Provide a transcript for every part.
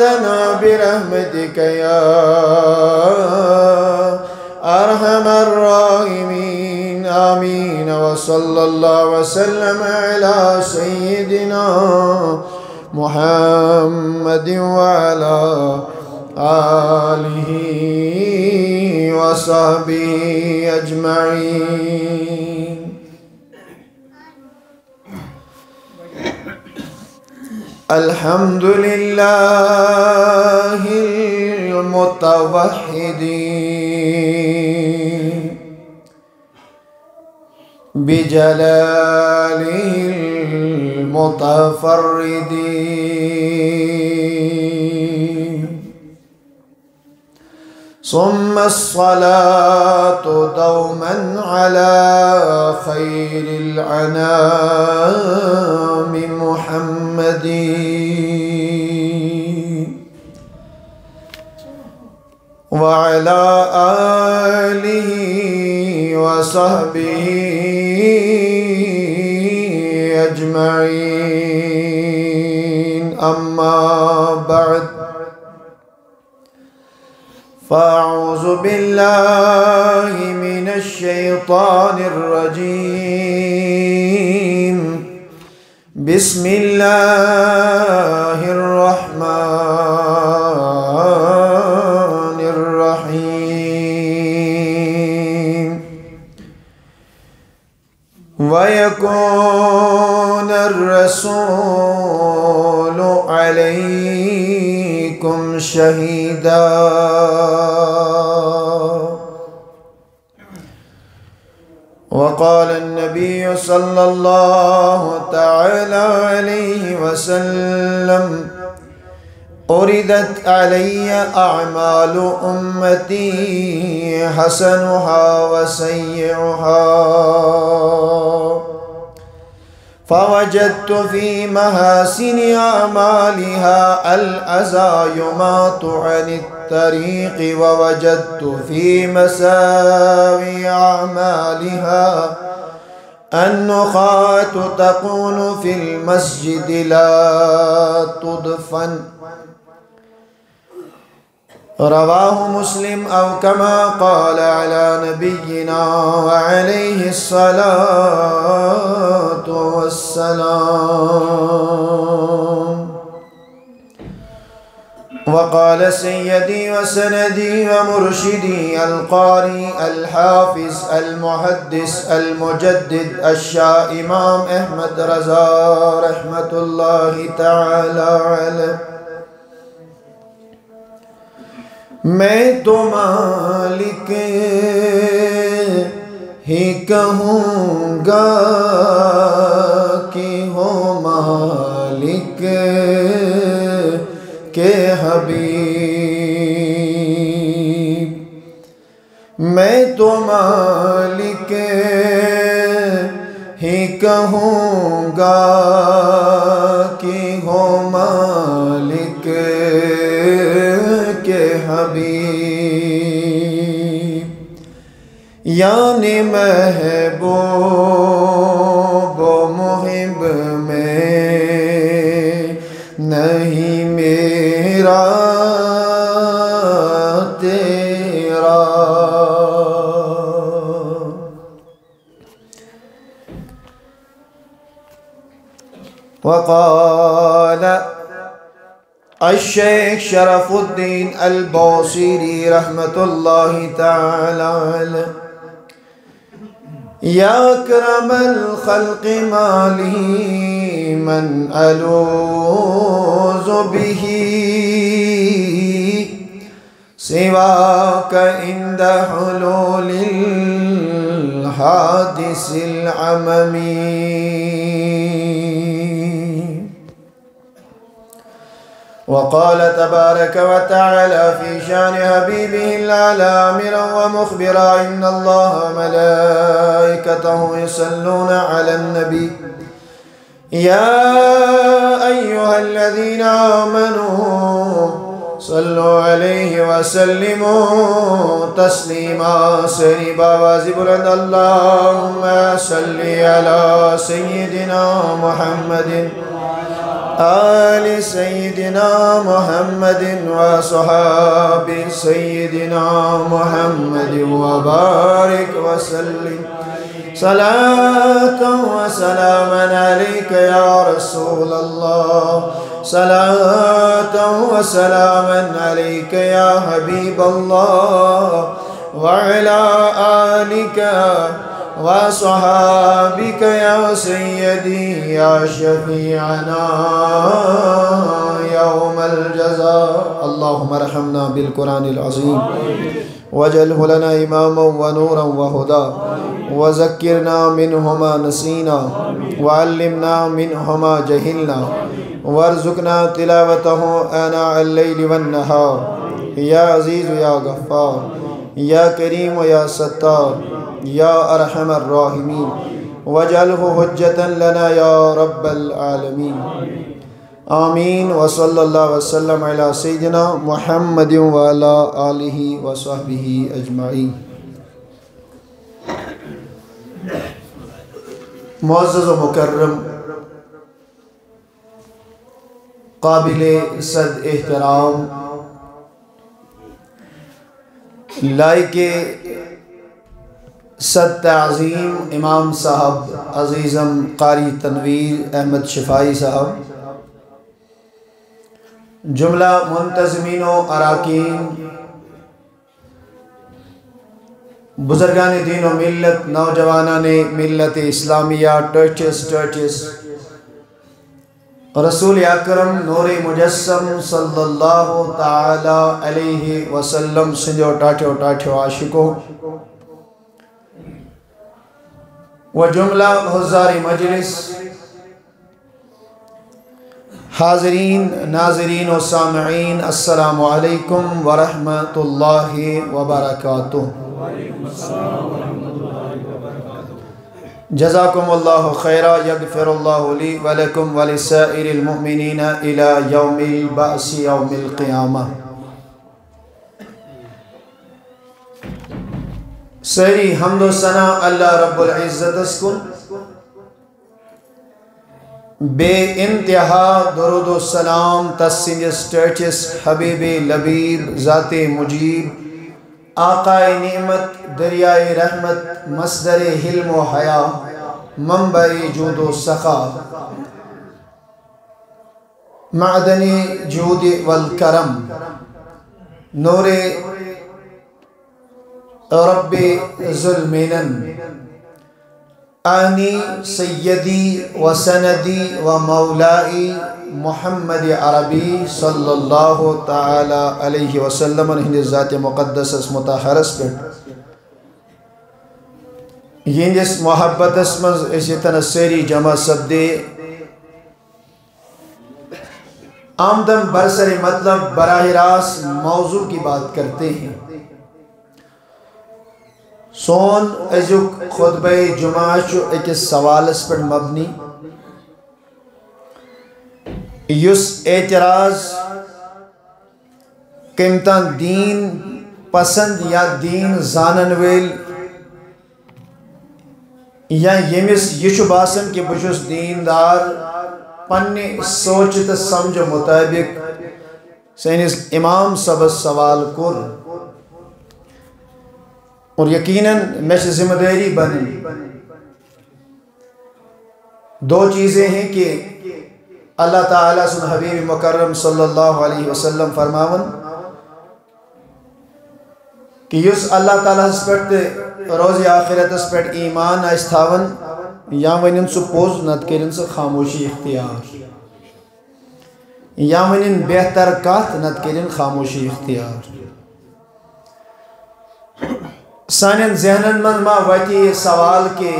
لنا برحمتك يا أرحم الراحمين. آمين. وصلى الله وسلم على سيدنا محمد وعلى آله وصحبه أجمعين. الحمد لله المتوحد بجلاله المتفرد ثم الصلاة دوما على خير العنام محمد. وعلى آله وصحبه أجمعين. أما بعد. فأعوذ بالله من الشيطان الرجيم. بسم الله الرحمن الرحيم. ويكون الرسول عليكم شهيدا. وقال النبي صلى الله تعالى عليه وسلم أردت علي أعمال أمتي حسنها وسيئها. فوجدت في محاسن أعمالها الأذى يماط عن الطريق ووجدت في مساوي أعمالها النخات تكون في المسجد لا تدفن رواه مسلم أو كما قال على نبينا وعليه الصلاة والسلام. وقال سيدي وسندي ومرشدي القاري الحافظ المحدث المجدد الشاه إمام أحمد رضا رحمة الله تعالى عليه. میں تو مالک ہی کہوں گا کہ ہو مالک کے حبیب۔ میں تو مالک ہی کہوں گا یعنی محبوب و محب میں نہیں میرا تیرا۔ وقال الشيخ شرف الدين البوصيري رحمة الله تعالى عليه يا أكرم الخلق ما لي من ألوذ به. سواك عند حلول الحادث العممي. وقال تبارك وتعالى في شأن حبيبه الأعلى آمرا ومخبرا إن الله ملائكته يصلون على النبي. يا أيها الذين آمنوا صلوا عليه وسلموا تسليما سريبا وازبرا اللهم صل على سيدنا محمد. آل سيدنا محمد وصحاب سيدنا محمد وبارك وسلم. صلاة وسلاما عليك يا رسول الله. صلاة وسلاما عليك يا حبيب الله. وعلى آلك وصحابك يا سيدي يا شفيعنا يوم الجزاء. اللهم ارحمنا بالقرآن العظيم. وجله لنا إماما ونورا وهدى. وذكرنا منهما نسينا. وعلمنا منهما جهلنا. وارزقنا تلاوته آناء الليل والنهار. يا عزيز يا غفار. يا كريم يا ستار يا أرحم الراحمين واجعله حجة لنا يا رب العالمين آمين وصلى الله وسلم على سيدنا محمد وعلى آله وصحبه أجمعين معزز و مکرم، قابل صد احترام لائق صد تعظیم امام صاحب عزیزم قاری تنویر احمد شفائی صاحب۔ جملہ منتظمین و اراکین۔ بزرگان دین و ملت، نوجوانان ملت اسلامیہ ٹرچس ٹرچس رسول اکرم نور مجسم صلی اللہ تعالی علیہ وسلم سنجو ٹاٹھو ٹاٹھو عاشقو. و جملہ حضار مجلس. حاضرین، ناظرین و سامعین، السلام علیکم ورحمت اللہ وبرکاتہ. جزاکم اللہ خیرہ یغفر اللہ لی ولکم ولسائر المؤمنین الى یوم البعث یوم القیامہ سری حمد و ثنا اللہ رب العزت اسکن بے انتہا درود و سلام تسنجس ٹرچس حبیب لبیب ذات مجیب آقائے نعمت دریائے رحمت مصدر حلم و حیا، منبع جود و سخا. معدن جود والکرم. نور رب ظلمینن. آنی سیدی و سندی و مولائی محمد عربی صلی اللہ تعالی علیہ وسلم ہند ذات مقدس اس متحرس پر یہندس محبت اس مز اسی جمع سبدے آمدن برسر مطلب براہ راست موضوع کی بات کرتے ہیں۔ سون ازیک خطبہ جمعہ چھو ایک سوالس پر مبنی۔ یس اعتراض کمتان دین پسند یا دین زانن ویل۔ یا یمس یہ چھو باسن کہ بچوس دین دار پنی سوچ تا سمجھ مطابق سینس امام سب سوال کر۔ اور یقیناً میں ذمہ داری بنی۔ دو چیزیں ہیں کہ اللہ تعالیٰ سن حبیب مکرم صلی اللہ علیہ وسلم فرماون کہ یس اللہ تعالیٰ اس پر روز آخرت اس ایمان آئستاون یا ونن سو پوز نت کرن سو خاموشی اختیار۔ یا ونن بہتر کات نت کرن خاموشی اختیار۔ سانن ذہنن من ما وتی سوال کے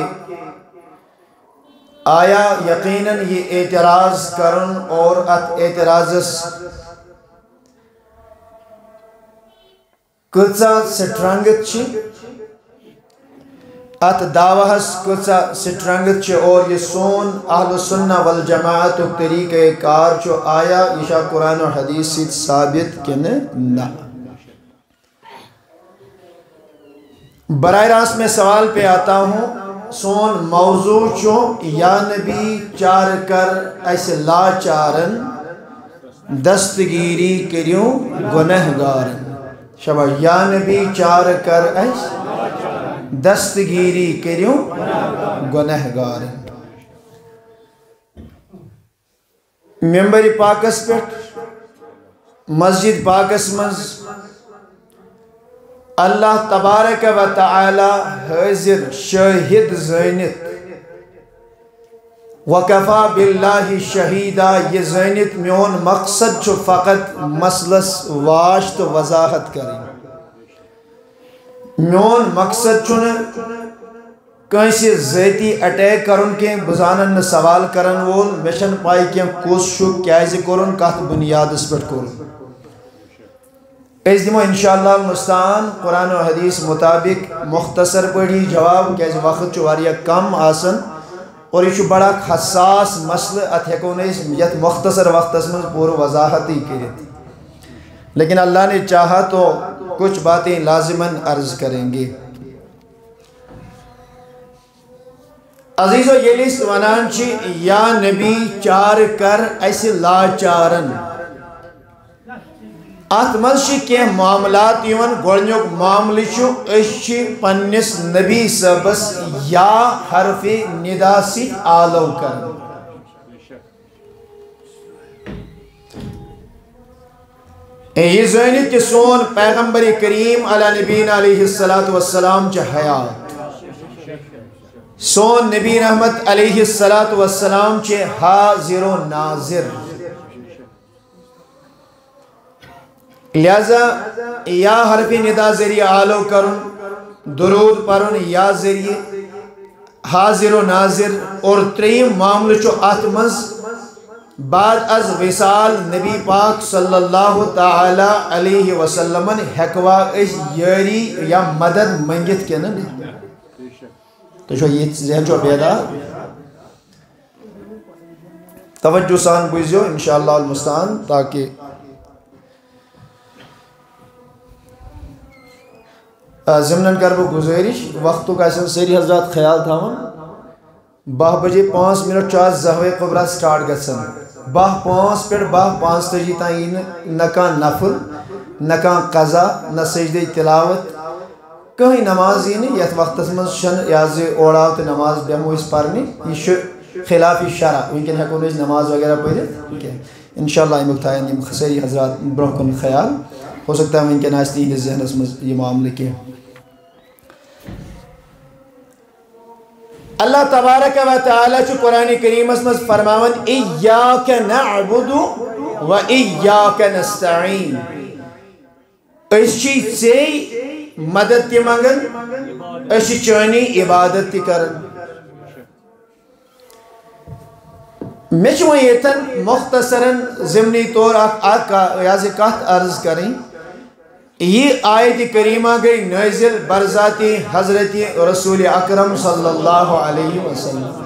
آیا یقیناً یہ اعتراض کرن اور ات اعتراضس کچا سٹرنگت چھ ات دعوہس کچا سٹرنگت چھ اور یہ سون اہل سنہ والجماعت طریقہ کار چو آیا، یہ قرآن و حدیث سیت ثابت کنے نہ۔ براہ راست میں سوال پہ آتا ہوں، سون موضوع چھو یا نبی چار کر ایسے لا چارن دستگیری کریوں، گنہگارن۔ شبہ یا نبی چار کر ایسے دستگیری کریوں؟ گنہ گارن ممبر پاکس پہ مسجد پاکس مز اللہ تبارک و تعالی حاضر شاہد زینت۔ وکفا باللہ شہیدہ، یہ زینت میون مقصد چھو فقط مسلس واشت وضاحت کریں۔ میون مقصد چھو کنسی ذاتی اٹیک کرن کے بزانن سوال کرن وول مشن پائی کے کس شو کیازی کرن کت بنیاد اس پر کرن اس دمو انشاءاللہ المستان قرآن و حدیث مطابق مختصر پڑھی، جواب کیازی وقت چو واریا کم آسن۔ اور یہ بڑا حساس مسئلہ ات ہیکو یت مختصر وقت اس میں پور وضاحت ہی کری لیکن اللہ نے چاہا تو کچھ باتیں لازماً عرض کریں گے۔ عزیز و یلیس ونان یا نبی چار کر ایسی لا چارن ات منشی کے معاملات یون گوڑنیوک معاملی چھو اشی پنیس نبی سبس یا حرف ندا سی آلو کر یہ زینی کہ سون پیغمبر کریم علی نبین علیہ السلام چا حیات۔ سون نبی رحمت علیہ السلام چے حاضر و ناظر۔ لہذا یا حرف ندا ذریعہ آلو کرن، درود پرن، یا ذریعہ حاضر و ناظر، اور تریم معامل چو اتمز بعد از وصال نبی پاک صلی اللہ تعالی علیہ وسلم ہیکوا اس یاری یا مدد منگت کے نا تو چھو یہ ذہن چھو بیدا توجہ سان بوزیو انشاءاللہ المستان تاکہ زمنن کر بو گزارش وقتو کا ایسا سری حضرات خیال تھا باہ بجے پانچ منٹ چاہ زہوے قبرہ سٹارٹ گسن باہ پانچ پیڑ باہ پانچ تجی تائین نکان نفل نکان قضا، نہ سجدہ تلاوت۔ کہیں نماز ہی نہیں، یت وقت من شن یاز اوڑاو تو نماز بیمو اس پرنی یہ خلاف شرع ونکن ہیکو نس نماز وغیرہ پڑھت انشاءاللہ امیک تھائن یم خسری حضرات برہ کن خیال۔ ہو سکتا ہے ونکن آس تہندس ذہنس مز یہ معاملہ کی اللہ تبارک و تعالی چھ قرآن کریم اس مز فرماون، ایاک نعبد و ایاک نستعین. اس چیز سے مدد تی منگن اسی چانی عبادت تی کرن۔ میں چھو یتن مختصراً ضمنی طور آقا یازی کہت عرض کریں۔ یہ آیت کریمہ گئی نازل برزاتی حضرت رسول اکرم صلی اللہ علیہ وسلم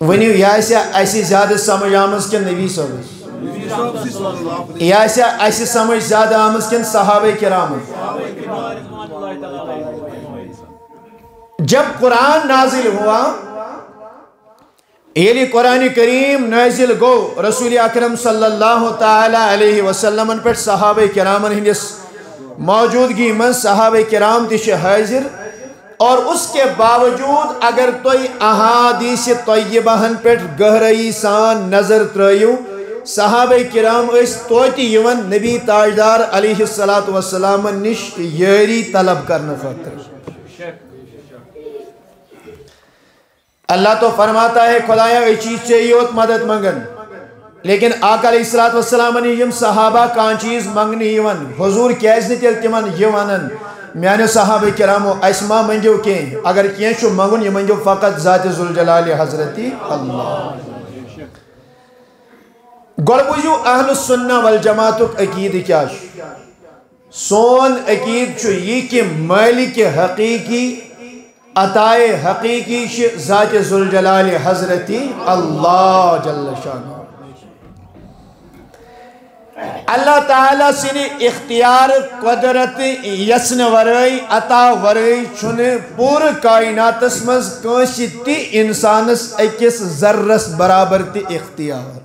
ونیو یا ایسی زیادہ سمجھ آمز کے نبی صلی یہ ایسے سمجھ زیادہ آمز کن صحابہ کرام جب قرآن نازل ہوا یلی قرآن کریم نازل گو رسول اکرم صلی اللہ تعالی علیہ وسلم پر صحابہ کرام ہندس موجودگی من صحابہ کرام تش حاضر اور اس کے باوجود اگر توی احادیث طیبہن پر گہرائی سان نظر ترائیو، صحابہ کرام اس توتی یون نبی تاجدار علیہ السلام نش یری طلب کرنے خاطر اللہ تو فرماتا ہے، خدایا اے چیز چاہیے مدد منگن۔ لیکن آقا علیہ السلام نے یم صحابہ کان چیز منگنی یون حضور کیز نے تیل تمن یونن میانے صحابہ کرامو، اسما منجو کیں۔ اگر کین شو منگن، یہ منجو فقط ذات ذوالجلال حضرتی اللہ۔ گوڑ بوزیو اہل السنہ والجماعتک عقید کیا سون عقید چھو یہ کہ مالک حقیقی عطائے حقیقی ذات ذوالجلال حضرتی اللہ جل شانہ۔ اللہ تعالیٰ سن اختیار قدرت یسن ورئی، عطا ورئی چھن پور کائنات مز کنسی تی انسانس اکس ذرس برابر تی اختیار۔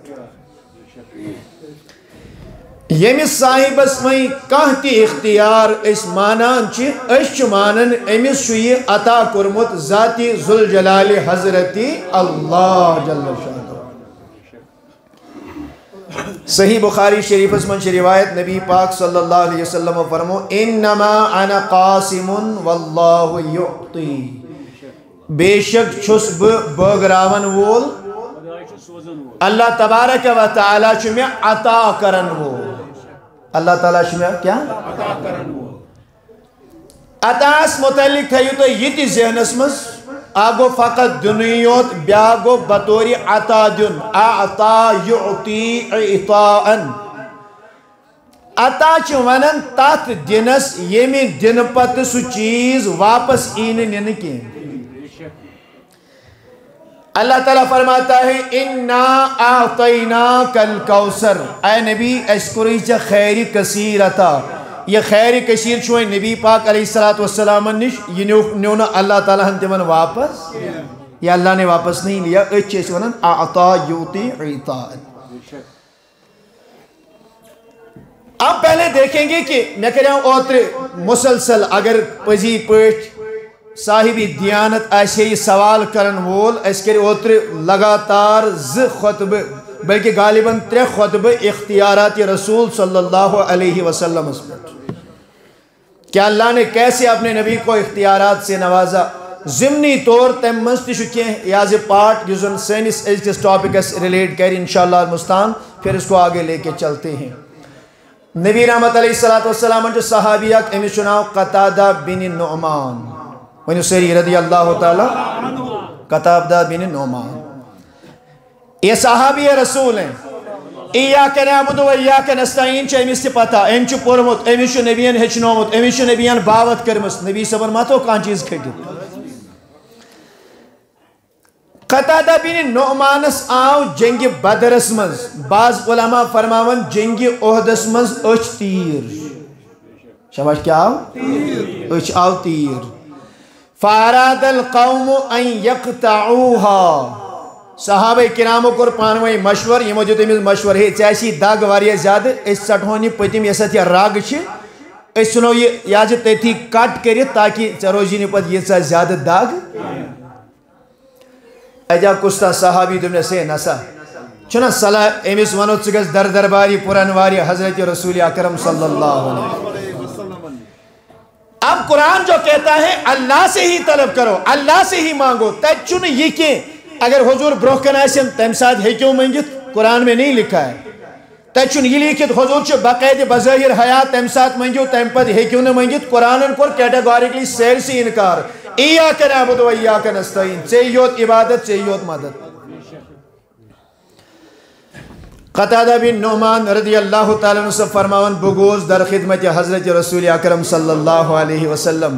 یمس صاحبس میں کان تی اختیار اس مانان چھ اس چھ مانن امس چھ یہ عطا کرمت ذاتی ذوالجلال حضرتی اللہ جل شاہ صحیح بخاری شریف اس من روایت، نبی پاک صلی اللہ علیہ وسلم فرمو، انما انا قاسم واللہ یعطی. بے شک چھس بغراون وول۔ اللہ تبارک و تعالی چھ میں عطا کرن وول۔ اللہ تعالیٰ چھ کیا؟ عطا اس متعلق تھا یہ تو یہ تی ذہنس مز، آگو فقط دنیوت، بیاگو بطوری عطا دن اعطا یعطی اعطاءن۔ عطا چھ ونن تات دنس، یمی دن پت سو چیز واپس این نن کی اللہ تعالیٰ فرماتا ہے، اِنَّا اَعْطَيْنَا کَلْ اے نبی اشکری خیری کثیر عطا یہ خیر کشیر چھوئے نبی پاک علیہ السلام نش، یہ نیونا اللہ تعالیٰ ہم تمن واپس یہ اللہ نے واپس نہیں لیا۔ اچھ چیز ونن اعطا یوتی عیطا اب پہلے دیکھیں گے کہ میں کہہ رہا ہوں، اوتر مسلسل اگر پزی پوچھ صاحبی دیانت ایسے ہی سوال کرن وول، اس کے اوتر لگاتار ز خطب، بلکہ غالباً ترے خطب اختیارات رسول صلی اللہ علیہ وسلم اس پر۔ کیا اللہ نے کیسے اپنے نبی کو اختیارات سے نوازا؟ ضمنی طور تم منستی شکے ہیں۔ یازِ پارٹ یوزن سینس ایجکس ٹاپکس ریلیٹ کر، انشاءاللہ المستان پھر اس کو آگے لے کے چلتے ہیں۔ نبی رحمت علیہ السلام جو صحابیہ امی چناؤ قطادہ بن نعمان۔ ونیو سری رضی اللہ تعالی قطادہ بن نعمان یہ صحابی رسول ہیں ایاک نعبد و ایاک نستعین چھ امیس تی پتا ایم چھ پورمت امیس چھ نبیان ہچنومت امیس چھ نبیان باوت کرمس، نبی صبر ماتو کان چیز کھٹی قطادہ بین نعمانس آو جنگ بدرس مز بعض علماء فرماون جنگ احدس مز اچ تیر۔ شباش کیا آو؟ اچ آو تیر۔ فاراد القوم ان یقتعوها صحابہ کرامو کور پانوئی مشور یہ موجود امیز مشور ہے چیسی داگ واریا زیادہ اس سٹھونی پتیم یہ ساتھ یہ راگ چھے اس سنو یہ یاج تیتھی کٹ کری تاکہ چروجی نے پت یہ ساتھ زیادہ داگ اجا کستا صحابی دمنے سے نسا۔ چنا صلاح امیز ونو چگز در درباری پران واری حضرت رسول اکرم صلی اللہ علیہ۔ وسلم اب قرآن جو کہتا ہے، اللہ سے ہی طلب کرو، اللہ سے ہی مانگو تیچن یہ کہ اگر حضور بروکن آسن تم ساتھ ہیکیو منگت قرآن میں نہیں لکھا ہے۔ تچن یہ لکھت حضور چھ باقاعدہ بظاہر حیات تم ساتھ منگیو تم پت ہیکیو نہ منگت قرآن کور کیٹاگوریکلی سیر سی انکار۔ ایاک نعبد و ایاک نستعین۔ چیوت عبادت چیوت مدد۔ قطادہ بن نعمان رضی اللہ تعالیٰ عنہ سے فرماون، بگوز در خدمت حضرت رسول اکرم صلی اللہ علیہ وسلم۔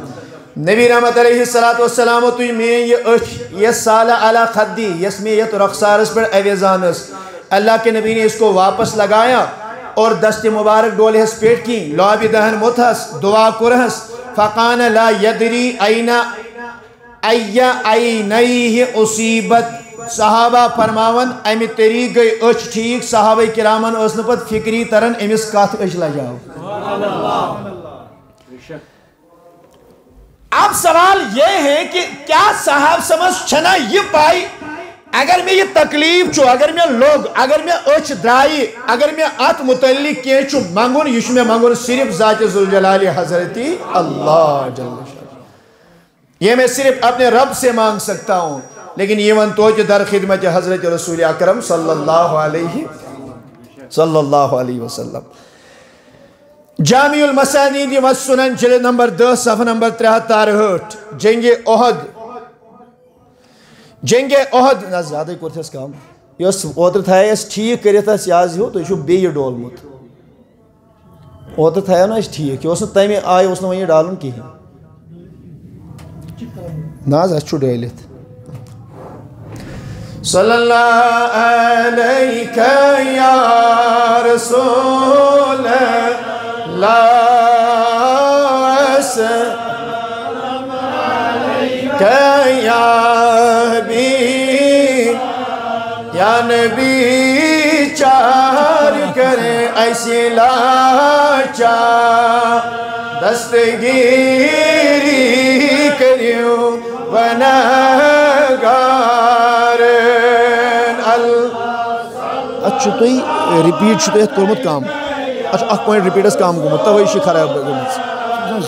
نبی رحمت علیہ السلام تو میں یہ اچھ، یہ سالہ علی خدی، یس میں یہ تو رخصارس پر اویزانس۔ اللہ کے نبی نے اس کو واپس لگایا اور دست مبارک ڈولے ہس پیٹ کی۔ لعبی دہن متحس دعا کرہس فقان لا یدری اینا ایا اینیہ اصیبت۔ صحابہ فرماون، امی تری گئی اچھ ٹھیک، صحابہ کرامن اسنپت فکری ترن امیس کات اچھ لجاؤ اب سوال یہ ہے کہ کیا صاحب سمجھ چھنا یہ پائی؟ اگر میں یہ تکلیف چھو اگر میں لوگ، اگر میں اچھ درائی، اگر میں ات متعلق کیے چھو مانگون یہ میں مانگون صرف ذات ذوالجلال حضرتی اللہ جل شاہ۔ یہ میں صرف اپنے رب سے مانگ سکتا ہوں۔ لیکن یہ من تو جو در خدمت حضرت رسول اکرم صلی اللہ علیہ صلی اللہ علیہ وسلم. جامع المسانید والسنن جلد نمبر دہ صفحہ نمبر ترہ تارہٹ جنگ احد. جنگ احد. نہ، زیادہ کرت اس کام. یس، اوتر تھا اس ٹھیک کرت اس یاز ہو تو یہ بی ڈولمت اوتر تھا نا اس ٹھیک یہ اس تمہ آئے، اس نے ڈالن کہین ناز اس ڈالت صلی اللہ علیہ یا رسول اللہ یا حبیب یا نبی چار کرے ایسی لاچا، دستگیری کریو ونگارن اتھ تھی رپیٹ کورمت کم اتھ اخ پوائنٹ رپیٹس کم گومت توے خراب گومت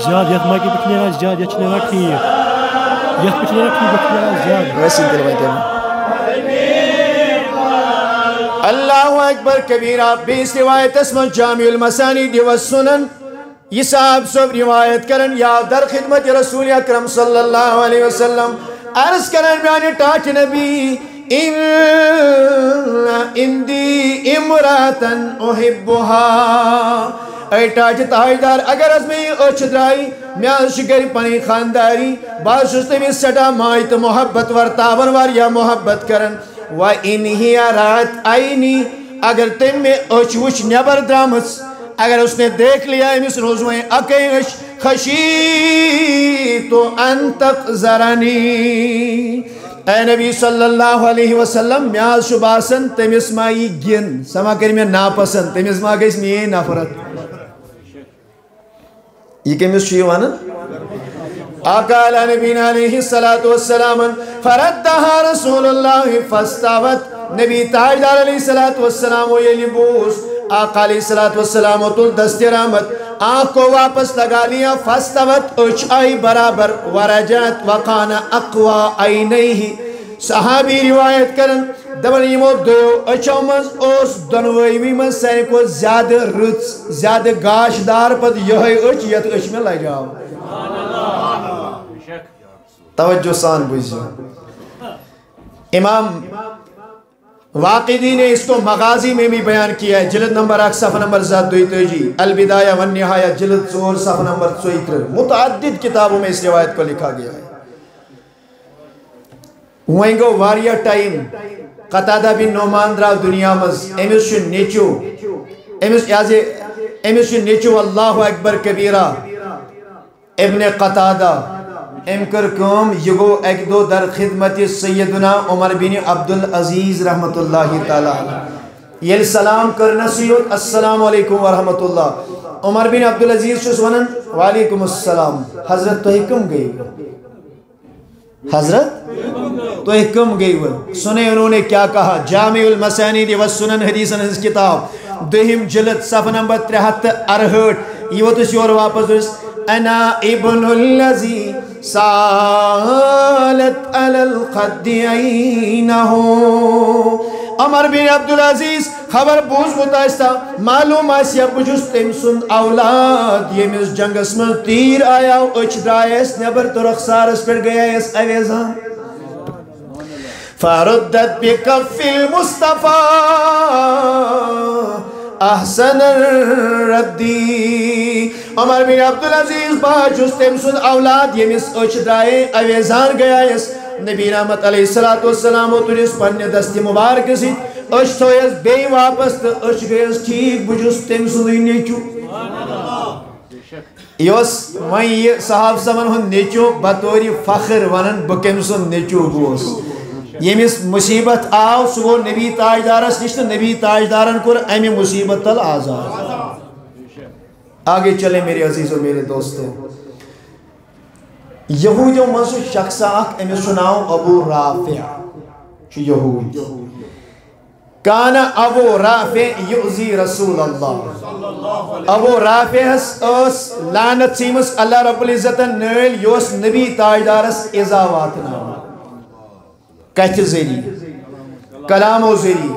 زیادہ یتھ ماکی پہ نیران زیادہ یہ نیران ٹھیک۔ یتھ پہ نیران ٹھیک یتھ نیران زیادہ ویسے تیل وائن تیل اللہ اکبر کبیرہ بیس روایت اسم جامع المسانی دیو سنن۔ یہ صاحب سب روایت کرن یا در خدمت رسول اکرم صلی اللہ علیہ وسلم۔ عرض کرن بیانی ٹاٹ نبی ان اندی امراتن احبها اے ٹاچ تاجدار، اگر از میں اچھ درائی، میں از شکر پنی خانداری، باز شستے میں سٹا مائت محبت ورتاون وار یا محبت کرن۔ و انہی رات آئینی، اگر تم میں اچھ وچ نیبر درامس اگر اس نے دیکھ لیا امس روزویں اکیش خشی تو انتق زرانی۔ اے نبی صلی اللہ علیہ وسلم میاز شباسن تمس ما یہ گن سما کر میں ناپسند تمس ما گیس میں نفرت یہ کمس چھ ون آقا علی نبینا علیہ السلام فردها رسول اللہ فاستوت۔ نبی تاجدار علیہ السلام و یہ لبوس آقا علیہ السلام و تل دست رحمت۔ آنکھ کو واپس لگا لیا، فاستوت اچ آئی برابر ورجت وقان اقوا عینیہ۔ صحابی روایت کرن دبن یمو دیو اچھو مز اس دنویمی مز سین کو زیادہ رچ زیادہ گاش دار پت یہ اچھ یت اچھ میں لگ جاؤ۔ توجہ سان بجھو امام واقعی نے اس کو مغازی میں بھی بیان کیا ہے۔ جلد نمبر اک صفحہ نمبر زاد دوئی تیجی البدایہ والنہایہ جلد چور، صفحہ نمبر چوئیتر متعدد کتابوں میں اس روایت کو لکھا گیا ہے۔ وہیں گو واریا ٹائم، قطادہ بن نومان دراو دنیا مز امس چھ نیچو امس یازے چھ نیچو، اللہ اکبر کبیرہ۔ ابن قطادہ۔ ام کر کام یہ گو ایک دو در خدمت سیدنا عمر بن عبدالعزیز رحمت اللہ تعالی یل سلام کرنا سیوت السلام علیکم ورحمت اللہ۔ عمر بن عبدالعزیز چھ ونن، وعلیکم السلام۔ حضرت تو حکم گئی؟ حضرت تو ایک کم گئی وہ سنے انہوں نے کیا کہا؟ جامع المسانید و سنن حدیث حدیث کتاب۔ دہم جلد صف نمبر ترہت ارہٹ یہ وہ تو شور واپس اس انا ابن اللذی سالت علی القد عینہو عمر بن عبدالعزیز خبر بوز متائستا معلوم آسیا بجس تم سند اولاد یہ مز جنگس من تیر آیا اچھ درائیس نبر تو رخصارس پر گیا اس اویزان فردت بکف المصطفى احسن الردی عمر بن عبدالعزیز باجس تم سند اولاد یہ مز اچھ درائے اویزان گیا اس نبی رحمت علیہ السلام و تریس پنی دستی مبارک سیت اش تویس بے واپس تو اش گیس ٹھیک بجوس تم سنوی نیچو یوس وہیں یہ صحاب سمن ہن نیچو بطوری فخر ونن بکم سن نیچو گوس یمیس مصیبت آو سو نبی تاجدارس نشت نبی تاجدارن کر امی مصیبت تل آزاد۔ آگے چلے میرے عزیز و میرے دوستوں یہودیوں منسو شخص اخ امس ناو ابو رافع۔ چھ یہود۔ کان ابو رافع یؤذی رسول اللہ۔ ابو رافع اس لعنت سیمس اللہ رب العزت نیل یوس نبی تاجدارس اذا واتنا کہت زیری، کلام و زیری،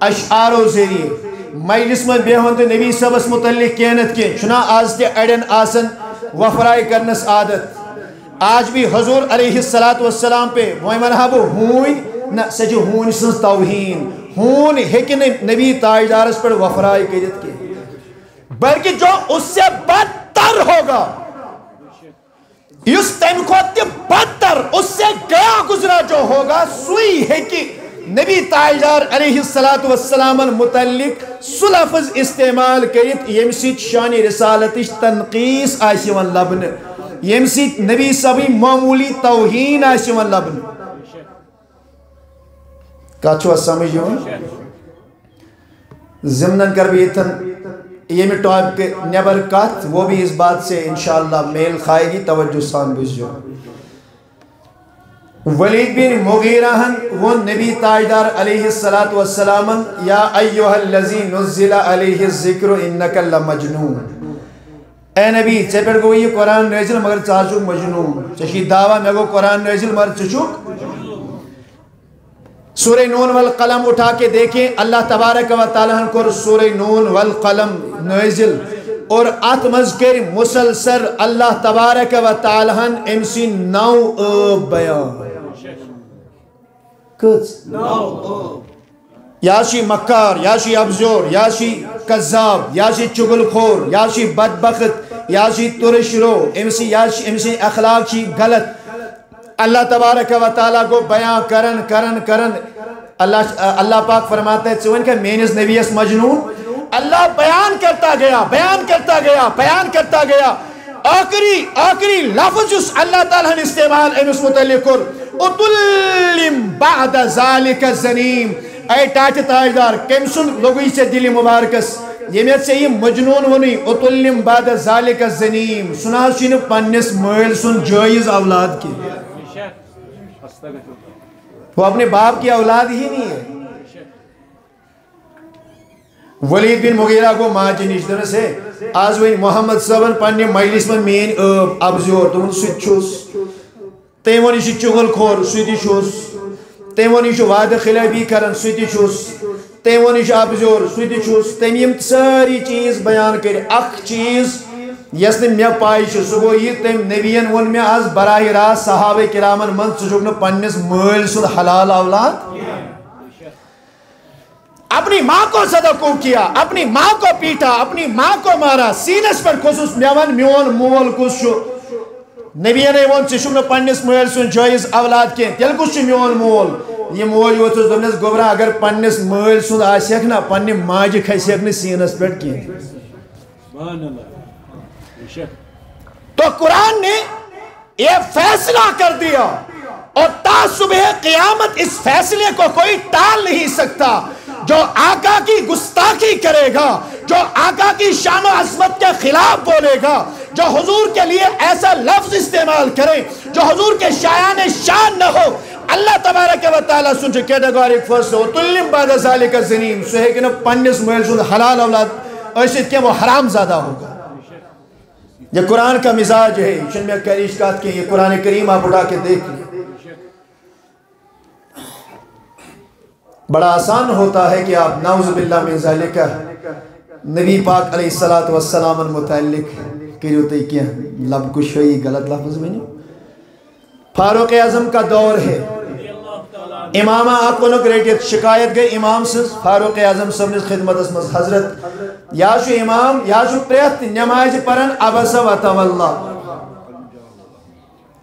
اشعار و زیری۔ مجلس میں بیہون تو نبی صبس متعلق کینت کی چنا آز تے اڑن آسن وفرائی کرنس عادت۔ آج بھی حضور علیہ السلام پہ وہ مرحب ہون نہ سجی ہون سنس توہین۔ ہون ہیکن نبی تاجدارس پر وفرائی کرت کے۔ بلکہ جو اس سے بدتر ہوگا اس تم کو بدتر اس سے گیا گزرا جو ہوگا؟ سوئی ہے کہ نبی تاجدار علیہ السلام متعلق سہ لفظ استعمال کرت یم سیت شان رسالت تنقیس آسیون لبن یم سیت نبی صبی معمولی توہین آسیون لبن کات چھو سمجھ یون ضمنن کر بھی اتن یہ میں ٹاپ کے نیبر کات وہ بھی اس بات سے انشاءاللہ میل خائے گی، توجہ سان بجھو ولید بن مغیرہ وہ نبی تاجدار علیہ السلام یا ایوہ اللذی نزل علیہ الذکر انکا لمجنون۔ اے نبی ژے پہ گو یہ قرآن نازل، مگر ژا چھُکھ مجنون۔ ژے چھی دعویٰ مے گو، قرآن نازل، مگر ژٕ چھُکھ سورہ نون والقلم اٹھا کے دیکھیں۔ اللہ تبارک و تعالیٰ کو سورہ نون والقلم نازل اور ات مز کر مسلسل اللہ تبارک و تعالیٰ ام سی نو اب بیان۔ کس یا شی مکار، یا شی ابزور، یا شی کذاب، یا شی چگل خور یا شی بدبخت، یا شی ترش رو، ام سی، یا شی ام سی اخلاق شی غلط۔ اللہ تبارک و تعالیٰ کو بیان کرن کرن کرن۔ اللہ اللہ پاک فرماتا ہے چون کہ مینس نبیس مجنون، اللہ بیان کرتا گیا، بیان کرتا گیا، بیان کرتا گیا۔ آخری آخری لفظ اس اللہ تعالیٰ نے استعمال انس متعلق کر۔ اتلم بعد ذالک الزنیم۔ اے ٹاچ تاجدار، کم سن لوگوی سے دلی مبارکس۔ یہ میں سے یہ مجنون ونی اتلم بعد ذالک الزنیم۔ سنا سن پنس مل سن جائز اولاد کی وہ اپنے باپ کی اولاد ہی نہیں ہے۔ ولید بن مغیرہ کو ماں چی نشتر سے آز وی محمد صاحبن پنی مجلس من مین ابزور تمن سوت چھوس تیم ونی چھ چغل خور سوتی چھوس تیم ونی چھ وعدہ خلافی کرن سوتی چھوس تیم ونی چھ ابزور سوتی چھوس تیم یم ساری چیز بیان کر اخ چیز یس نے مے پائی چھ سو گو یہ تم نبیین ون میں آز براہ راست صحابہ کرامن من ژٕ نہ پننس مٲلۍ سُنٛد حلال اولاد؟ اپنی ماں کو صدقوں کیا، اپنی ماں کو پیٹا، اپنی ماں کو مارا، سینس پر خصوص مے ون میون مول کس چھ نبی نے ون ژٕ چھُکھ نہٕ پننس مٲلۍ سُنٛد اولاد کینٛہہ تیٚلہِ کُس چھُ میون مول؟ یہ مول یوتھس دوٚپنس گوبرا اگر پننس مٲلۍ سُنٛد آسیکھ نا پننہِ ماجہِ کھسیکھ نہٕ سیٖنس پٮ۪ٹھ کینٛہہ تو قرآن نے یہ فیصلہ کر دیا اور تا صبح قیامت اس فیصلے کو کوئی ٹال نہیں سکتا۔ جو آقا کی گستاخی کرے گا، جو آقا کی شان و عظمت کے خلاف بولے گا، جو حضور کے لیے ایسا لفظ استعمال کرے، جو حضور کے شایان شان نہ ہو۔ اللہ تبارک و تعالیٰ سن جو کیٹگوریک فرس ہو، تلیم بعد ذالک الزنیم سو کہ پنس محل سن حلال اولاد ایسے کہ وہ حرام زیادہ ہوگا۔ یہ قرآن کا مزاج ہے، شن میں کریش کہت کہ یہ قرآن کریم آپ اٹھا کے دیکھ لیں۔ بڑا آسان ہوتا ہے کہ آپ نعوذ باللہ من ذالکہ نبی پاک علیہ السلام متعلق کریو تی کیا لب کچھ ہوئی غلط لفظ میں نہیں۔ فاروق اعظم کا دور ہے۔ امامہ آپ کو نکریٹیت شکایت گئی، امام سے فاروق اعظم صاحب خدمت اسمس حضرت یا شو امام یا شو پریت نماز پرن عبس و تولا.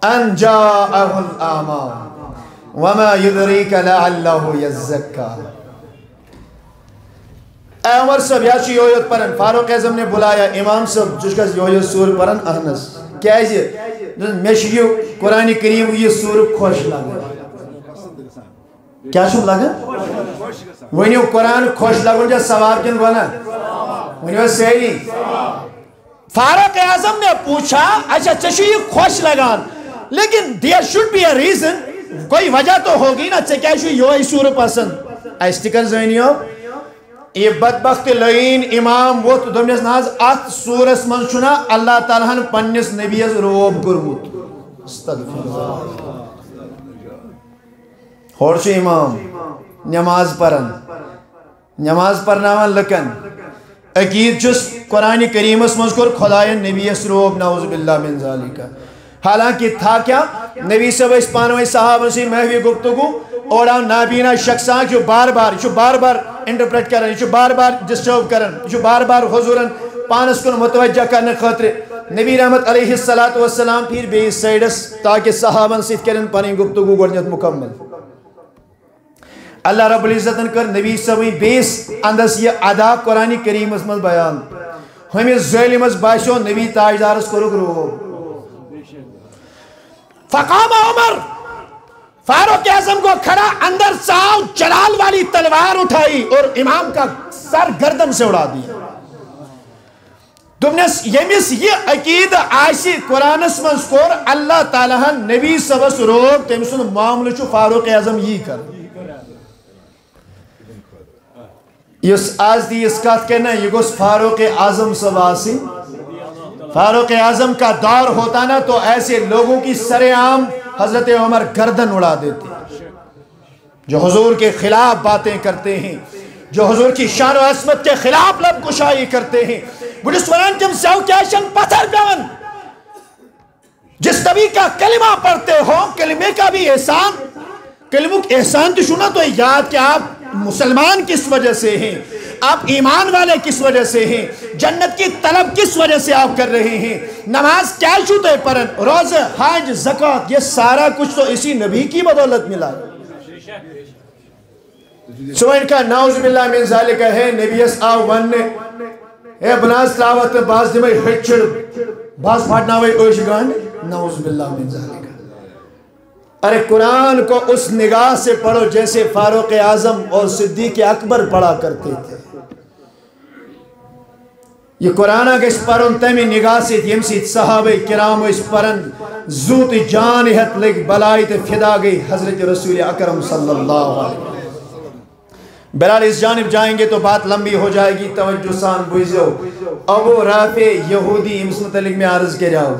ان جاءه الآمان وما يدريك لعله يزكى عمر صاحب یا شو یویت پرن، فاروق اعظم نے بلایا امام صاحب، جس کا یویت سور پرن احنس. کیا یہ؟ میں شیو قرآن کریم یہ سور خوش لگا. کیا شو لگا؟ ونیو قرآن خوش لگن جا ثواب کن گونا ونیو سیلی فاروق اعظم نے پوچھا اچھا چشی خوش لگان۔ لیکن there should be a reason کوئی وجہ تو ہوگی نا چکے شو یو ای سور پسند۔ ایستکر زینیو یہ بدبخت لئین امام وہ تو دمنیس ناز ات سورس من چھنا اللہ تعالیٰ پنیس نبیز روب کرمت استغفر اللہ۔ ہورچ امام، نماز پرن۔ نماز پرناوان لکن۔ عقید چس قرآن کریمس مز کور خدایان نبی روب نعوذ باللہ من ذالکہ۔ حالانکہ تھا کیا؟ نبی صاحب اس پانوئی صحابہ سے محوی گفتگو، اور نابینا شخصان جو بار بار، جو بار بار انٹرپریٹ کرن، جو بار بار ڈسٹرب کرن، جو بار بار حضورن پانس کن متوجہ کرنے خاطر نبی رحمت علیہ السلام پھر بیس سائڈس تاکہ صحابن سیت کرن، پانی گفتگو گوڑنیت مکمل۔ اللہ رب العزتن کر نبی صبی بیس اندس یہ ادا قرآن کریم اس مز بیان. ہمیں ظلم اس باشو نبی تاجدار اس کرو فقام عمر. فاروق اعظم کو کھڑا اندر ساؤ جلال والی تلوار اٹھائی اور امام کا سر گردن سے اڑا دیا. دوپنس یمس یہ عقید آسی قرآن من کور اللہ تعالیٰ نبی صبس روک تم سن معاملہ چھ فاروق اعظم یہ کر. اس آج دی اس کہنا یہ گوس فاروق اعظم سب آسی فاروق اعظم کا دور ہوتا نا تو ایسے لوگوں کی سر عام حضرت عمر گردن اڑا دیتے۔ جو حضور کے خلاف باتیں کرتے ہیں، جو حضور کی شان و عصمت کے خلاف لب کشائی کرتے ہیں۔ بڑس ونان تم سو کیا شن پتھر پیون جس نبی کا کلمہ پڑھتے ہو کلمے کا بھی احسان۔ کلمہ احسان تو سنا تو یاد کہ آپ مسلمان کس وجہ سے ہیں؟ آپ ایمان والے کس وجہ سے ہیں؟ جنت کی طلب کس وجہ سے آپ کر رہے ہیں؟ نماز کیا شوتے پرن روز حاج زکاة یہ سارا کچھ تو اسی نبی کی بدولت ملا۔ سوئن کا، نعوذ باللہ من ذالک ہے نبی، اس آو وننے اے بناس تراوت باز دمائی ہچڑ باز پھاٹنا ہوئی اوش گانڈ نعوذ باللہ من ذالک۔ ارے قرآن کو اس نگاہ سے پڑھو جیسے فاروق اعظم اور صدیق اکبر پڑھا کرتے تھے۔ یہ قرآن اگر اس پرن تمی نگاہ سے یم سی صحابہ کرام اس پرن زوت جانہت لگ بلائی تے فدا گئی حضرت رسول اکرم صلی اللہ علیہ وسلم۔ بلال، اس جانب جائیں گے تو بات لمبی ہو جائے گی، توجہ سان بوزو ابو رافع یہودی اس متعلق میں عرض کے جاؤ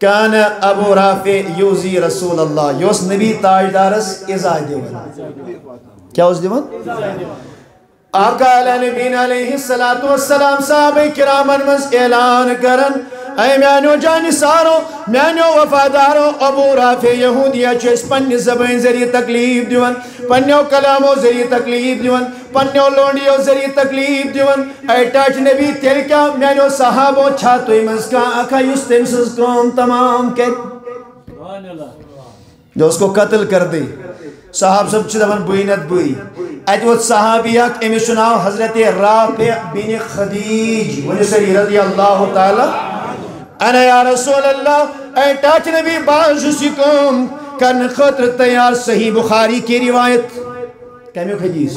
کان ابو رافع یوزی رسول اللہ یوس نبی تاجدارس ازا دیون۔ کیا اس دیوان آقا علیہ نبین علیہ السلام صحابہ کرامن مز اعلان کرن اے میانو جانی سارو میانو وفادارو، ابو رافع یہودیا چیس پنی زبین ذریعہ تکلیف دیون، پنیو کلامو ذریعہ تکلیف دیون، پنیو لونڈیو ذریعہ تکلیف دیون۔ اے ٹاچ نبی، تیل کیا میانو صحابو چھاتوی مزکا اکا یستم سز کام تمام کر جو اس کو قتل کر دی۔ صحاب سب چھتا من بوینت بوئی۔ ایت وہ صحابی حق امی سناو حضرت رافع بن خدیج، ونی سری رضی اللہ تعالی انا یا رسول اللہ، اے ٹاچ نبی باز سکم کرن خطر تیار، صحیح بخاری کی روایت۔ کمیو حدیث؟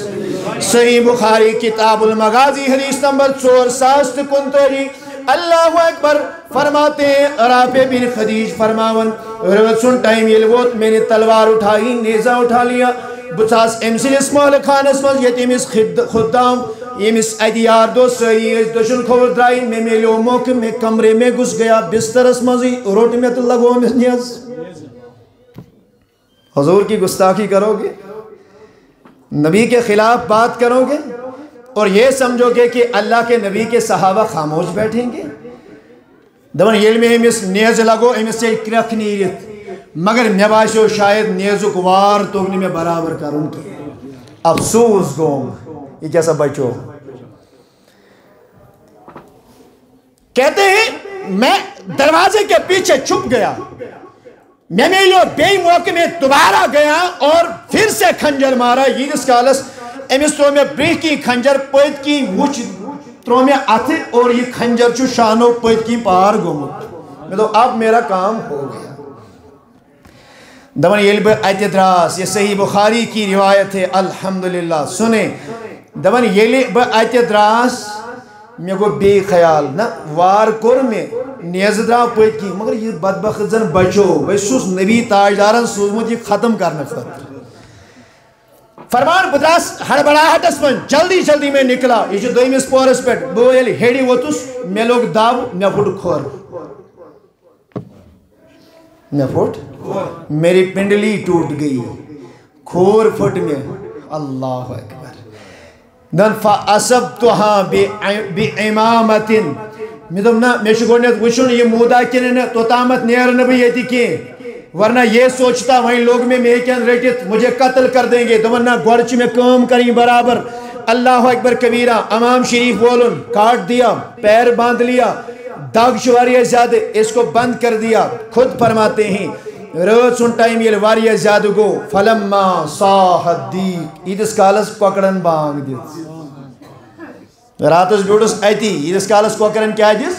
صحیح بخاری کتاب المغازی، حدیث نمبر چور ساست کنتری اللہ اکبر فرماتے ہیں رافع بن خدیج فرماون روت سن ٹائم یہ لگوت میں نے تلوار اٹھائی، نیزہ اٹھا لیا۔ بچاس، امسل اسمال خان اسمال یتیم اس خدام۔ خد یمس ادیار دو سری دشن کھور درائی میں میلیو موقع میں کمرے میں گس گیا، بستر اسمازی روٹ میں تو لگو میں نیاز۔ حضور کی گستاخی کرو گے نبی کے خلاف بات کرو گے اور یہ سمجھو گے کہ اللہ کے نبی کے صحابہ خاموش بیٹھیں گے؟ دون یہ میں امس نیز لگو امس سے کرک نیرت مگر مے باسو شاید نیزک وار تو میں برابر کروں کی افسوس گوم۔ یہ کیسا بچو۔ کہتے ہیں، میں دروازے کے پیچھے چھپ گیا۔ میں میں یہ بے موقع میں دوبارہ گیا اور پھر سے کھنجر مارا۔ یہ کالس امس ترو میں بریک کی کھنجر پت کی مچ ترو میں اتھ اور یہ کھنجر چو شانو پت کی پار گومت میں مطلب تو اب میرا کام ہو گیا۔ دمن یہ بہ ات دراس یہ صحیح بخاری کی روایت ہے۔ الحمدللہ، سنیں۔ دمن یہ بہ ات دراس میں گو بے خیال نا وار کور میں نیز درا پت کی مگر یہ بدبخت زن بچو بھائی سوس نبی تاجدارن سوزمت یہ ختم کرنے خاطر فرمان بدراس ہڑبڑاہٹس من جلدی جلدی میں نکلا یہ جو دویمس پورس پہ بو یل ہیڈی ووتس میں لوگ داب میں پھٹ کھور میں پھٹ میری پنڈلی ٹوٹ گئی کھور پھٹ میں اللہ اکبر دن فَأَسَبْتُهَا بِعِمَامَتٍ میں دم نا میں شکونیت وشن یہ مودا کنن تو تامت نیر نبی یتی کی. ورنہ یہ سوچتا وہیں لوگ میں میں کیا ریٹت مجھے قتل کر دیں گے. دمن نا گوڑچ میں کام کریں برابر. اللہ اکبر کبیرہ، امام شریف بولن، کاٹ دیا، پیر باندھ لیا، داغ شواری زیادہ، اس کو بند کر دیا. خود فرماتے ہیں رات سن ٹائم یل واریاہ زیادہ گو فلما صاح الدیق ایدس کالس کوکڑن بانگ دت راتس بیوٹس اتی ایدس کالس کوکڑن کیا دس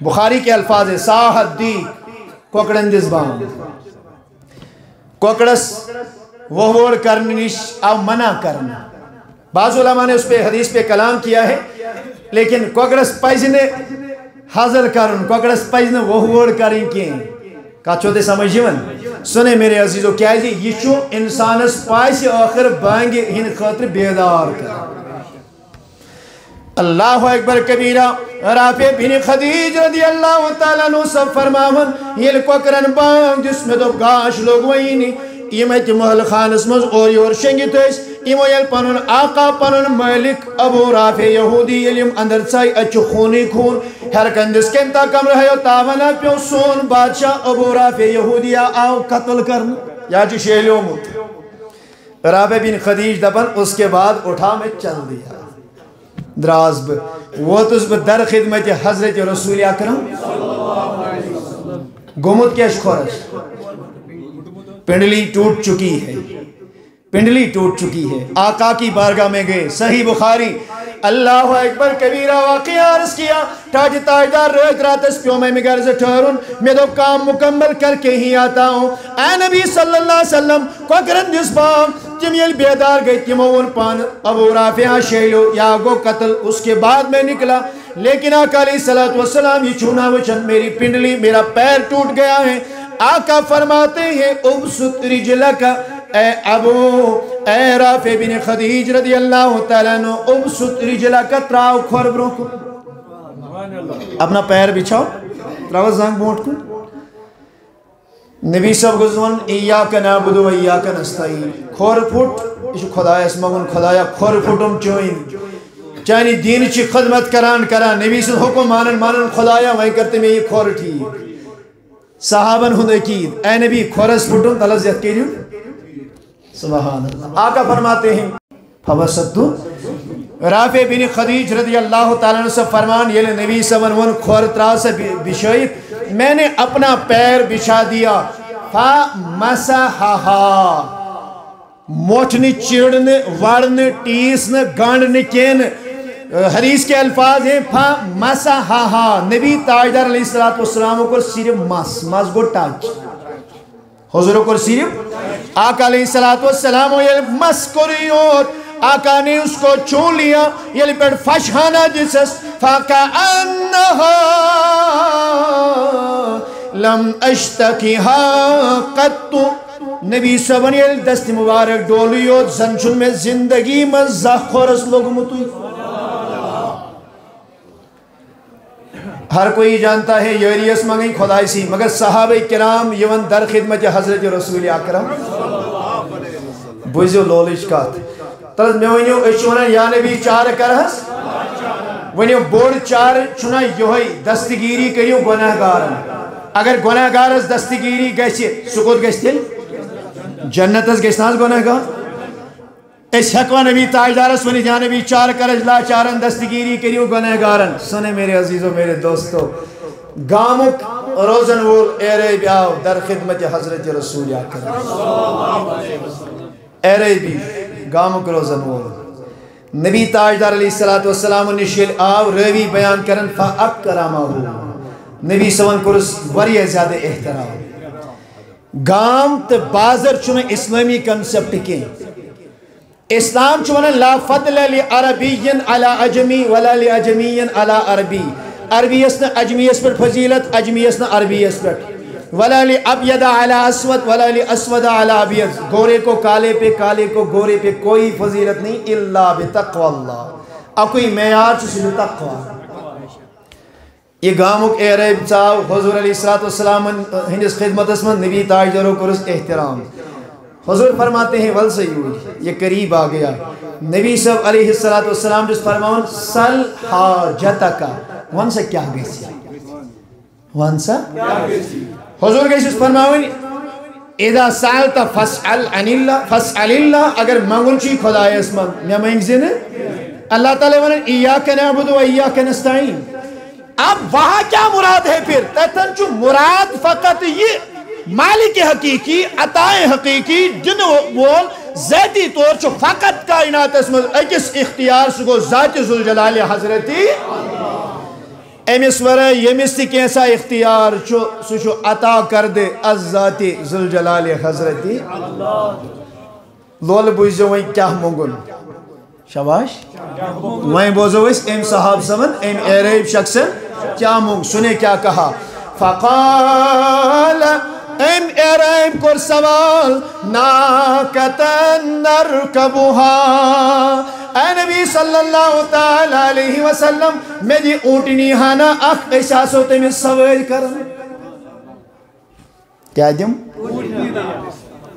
بخاری کے الفاظ ہے صاح الدیق کوکڑن دس بانگ۔ کوکڑس وہوڑ کرنے نش او منع کرنا بعض علماء نے اس پہ، حدیث پہ کلام کیا ہے، لیکن کوکڑس پزن حاضر کرن، کوکڑس پزن وہوڑ کرن کی کت چھو تے سمجھ یون سنے میرے عزیزو کیا جی یہ چھو انسانس پاس آخر بانگ ہن خاطر بیدار کر اللہ اکبر کبیرہ رافع بن خدیج رضی اللہ تعالیٰ نو سب فرماون یہ کوکرن بانگ جس میں تو گاش لوگ وینی یم ات محل خانس مز اور یور شنگت اس یمو یل پنن آقا پنن مالک ابو رافع یہودی یلیم اندر چائی اچ خونی خون ہر کندس کمتا کم رہیو تاونا پیو سون بادشاہ ابو رافع یہودی آو قتل کرن یا چی شیلیو مت رافع بن خدیج دبن اس کے بعد اٹھا میں چل دیا دراز بہ ووتس بہ در خدمت حضرت رسول اکرم گمت کیش خورش پنڈلی ٹوٹ چکی ہے۔ پنڈلی ٹوٹ چکی ہے۔ آقا کی بارگاہ میں گئے۔ صحیح بخاری۔ اللہ اکبر، کبیرہ واقعہ عرض کیا۔ تاج تاجدار رات رات اس پیو میں مگر سے ٹھہرون میں تو کام مکمل کر کے ہی آتا ہوں۔ اے نبی صلی اللہ علیہ وسلم، کو کرن جس بام جمیل بیدار گئی تیمون پان۔ ابو رافعہ شیلو یا گو قتل۔ اس کے بعد میں نکلا۔ لیکن آقا علیہ السلام یہ چھونا وچن، میری پنڈلی، میرا پیر ٹوٹ گیا ہے۔ آقا فرماتے ہیں، ابسط رجلکا اے ابو، اے رافع بن خدیج رضی اللہ تعالیٰ نو ابسط رجلکا تراؤ کھور برو کو۔ اپنا پیر بچھاؤ، تراؤ زنگ بونٹ کو۔ نبی صاحب گزون ایاک نابدو ایاک نستعین۔ کھور پھوٹ اس خدای اسمگن خدایا کھور پھوٹم چوئن چانی دین چی خدمت کران کران، نبی صاحب حکم مانن مانن خدایا وہیں کرتے میں یہ کھور ٹھیک۔ صحابن ہند عقید اے نبی، کھورس پھٹن تلس یت کریو جی؟ سبحان اللہ۔ آقا فرماتے ہیں فوسطو رافع بن خدیج رضی اللہ تعالیٰ عنہ سے فرمان، یہ نبی سمن ون کھور ترا سے بشویت میں نے اپنا پیر بچھا دیا۔ فا مسحہا۔ موٹھنی چڑھنے وڑنے ٹیسنے گانڈنے کین حدیث کے الفاظ ہیں، فا مسا ہا ہا نبی تاجدار علیہ السلام کو صرف مس مس گو ٹچ۔ حضور کو صرف آقا علیہ السلام یہ یعنی مس کری اور آقا نے اس کو چون لیا یعنی یہ پیڑ فشہانا جسس فاکا انہا لم اشتکیہا قطو نبی صبن یہ یعنی دست مبارک ڈولیوت زنچن میں زندگی میں زخورس لوگ متوئی ہر کوئی جانتا ہے یوریس منگئی خدای سی۔ مگر صحابہ کرام یون در خدمت حضرت رسول اکرم۔ بوزیو لولش کات۔ تلس میں ونیو اشونا یا نبی چار کرہس۔ ونیو بوڑ چار چنا یوہی دستگیری کریو گناہ گارن اگر گناہ گارس دستگیری گیسی سکوت گیس تل جنت اس گیسناز گناہ گار اس حقوہ نبی تاجدارس ونی جانے بھی چار کرج لا چارن دستگیری کریو گنے گارن سنے میرے عزیزو، میرے دوستو، گامک روزن وول ایرے بیاو در خدمت حضرت رسول آکر ایرے بی گامک روزن وول نبی تاجدار علیہ السلام نشیل آو روی بیان کرن، فا اک اکرامہ ہو۔ نبی سوان کرس وری زیادہ احترام۔ گام تے بازر چنے اسلامی کنسپٹ کے۔ اسلام چھو لا فضل لی عربی علا عجمی ولا لی عجمی علا عربی عربی اسنا عجمی اس پر فضیلت عجمی اسنا عربی اس پر. ولا لی ابید اسود، ولا لی اسود علا ابید. گورے کو کالے پہ، کالے کو گورے پہ کوئی فضیلت نہیں اللہ بتقوى اللہ. اب میار چھو سلو تقوی. یہ گامک اے رب چاو حضور علیہ السلام ہندس خدمت اسمن نبی تاج درو کرس احترام. حضور فرماتے ہیں، ول سے یہ قریب آ گیا۔ نبی صاحب علیہ السلام جس فرماؤن سل حاجتکا ون سے کیا گئی سی ون سے حضور گئی سے فرماؤن اذا سالتا فسعل عن اللہ فسعل اللہ۔ اگر منگل چی خدا ہے اس من میں منگ زینے۔ اللہ تعالیٰ ونن ایاک نعبد و ایاک نستعین۔ اب وہاں کیا مراد ہے پھر؟ تتن چو مراد فقط یہ مالک حقیقی عطائے حقیقی دن وول ذاتی طور چھ فقط کائنات اس اسمز اکس اختیار سگو ذات ذوالجلال حضرتی امس ورائے یمس تی کیسا اختیار چھو سو چھو عطا کر دے از ذاتی ذوالجلال حضرتی لول بوزو وہیں کیا مونگن۔ شباش؟ وہیں بوزو اس ام صحاب سمن ام ایریب شخصن، کیا مونگ، سنے کیا کہا۔ فقال ام ایریب کر سوال ناکتن نرکبوها اے نبی صلی اللہ تعالی علیہ وسلم میں دی اونٹنی ہانا اخ احساسو تمہیں سوال کرن کیا دیم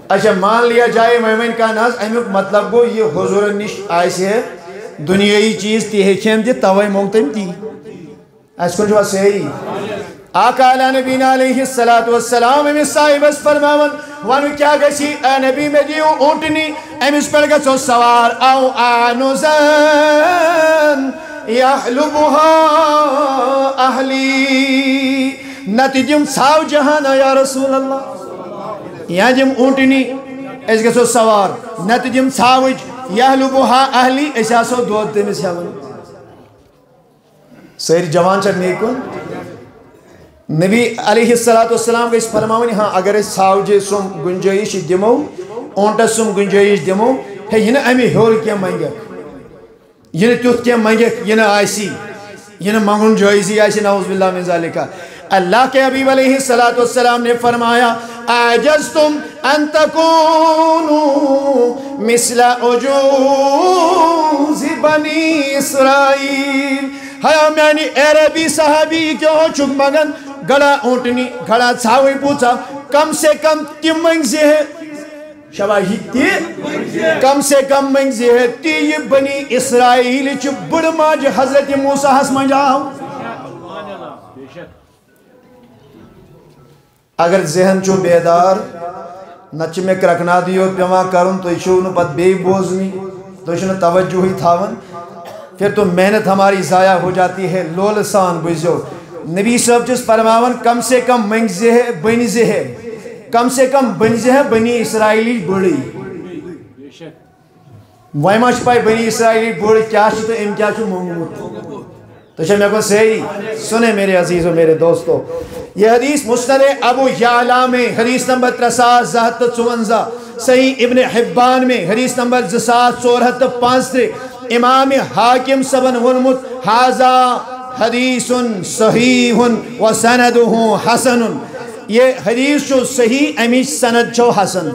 اچھا مان لیا جائے مہمین کا ناز امیک مطلب گو یہ حضور نش آئیسی ہے دنیای چیز تی ہیکھیں دی جی، توائی مونگتیم تی اس کن جو صحیح۔ آقا علیہ نبینا علیہ السلام امیس صاحب اس فرماون وانو کیا گسی اے نبی، میں دیو اونٹنی امیس پر گسو سوار او آنوزن یحلبها اہلی۔ نتیجم ساو جہانا، یا رسول اللہ یا جم اونٹنی، اس گسو سوار۔ نتیجم ساوج یحلبها اہلی، اس آسو دود تیمیس ہون سیر جوان چک نیکن نبی علیہ السلام گئی فرماؤنی ہاں اگر اس ساوجے سم گنجائش دمو، اونٹا سم گنجائش دمو ہاں، ہے یہ نا امی ہور کیا منگک یہ نا تیوت کیا منگک یہ نا آئیسی یہ نا منگن جائزی آئیسی نعوذ باللہ من ذالکہ۔ اللہ کے حبیب علیہ السلام نے فرمایا، آجزتم ان تکونو مثل عجوز بنی اسرائیل۔ ہاں، ہیا میانی عربی صحابی کیوں چک مگن گڑا اونٹنی گڑا چھاوئی پوچھا، کم سے کم تیم منگزی ہے۔ شواہی تی، کم سے کم منگزی ہے۔ تی یہ بنی اسرائیل چو بڑ ماج حضرت موسیٰ حس منجاؤ اگر ذہن چو بیدار، نچ میں کرکنا دیو، پیما کرن تو ایشو نو پت بے بوزنی، تو ایشو نو توجہ ہی تھاون۔ پھر تو محنت ہماری ضائع ہو جاتی ہے۔ لولسان بزو نبی صاحب جس فرماون، کم سے کم منگزے ہے بنزے ہے کم سے کم بنزے ہے بنی اسرائیلی بڑی۔ وائمہ چھپائی بنی اسرائیلی بڑی، کیا چھو تو ام کیا چھو مونگمت تو چھو میں کو صحیح۔ سنے میرے عزیز و میرے دوستو یہ حدیث مستر ابو یعلا میں، حدیث نمبر ترساس زہت چونزہ۔ صحیح ابن حبان میں، حدیث نمبر زسات چورہت پانستے امام حاکم سبن ونمت حازا حدیث صحیح و حسن۔ یہ حدیث جو صحیح امیش سند جو حسن۔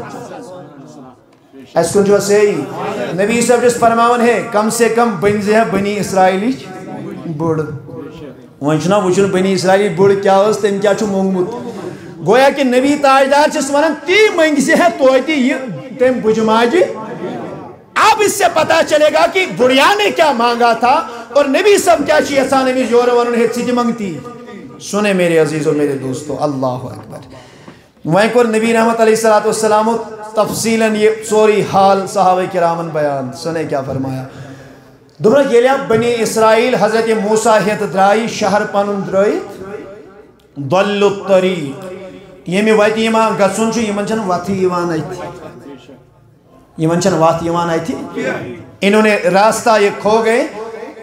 اس کن جو صحیح۔ نبی صاحب جس فرماون ہے، کم سے کم بنزے ہے بنی اسرائیلی بڑ ونچنا وچن بنی اسرائیلی بڑ کیا ہوس تم کیا چھو مونگمت گویا کہ نبی تاجدار چس ونن تی منگزے ہے تویتی یہ تم بجماجی اب اس سے پتا چلے گا کہ بڑیا نے کیا مانگا تھا۔ اور نبی سب کیا چیئے ایسا نبی جور ورن ہے چیزی مانگتی سنے میرے عزیز و میرے دوستو، اللہ اکبر۔ وہیں کو نبی رحمت علیہ السلام تفصیلا یہ سوری حال صحابہ کرامن بیان۔ سنے کیا فرمایا۔ دمرا یہ لیا بنی اسرائیل حضرت موسیٰ ہیت درائی شہر پانن درائی دل الطریق یہ میں وائتی یہ ماں گسون چھو یہ منچن واتی ایوان آئی تھی۔ یہ منچن وات یمان آئی تھی۔ انہوں نے راستہ یہ کھو گئے۔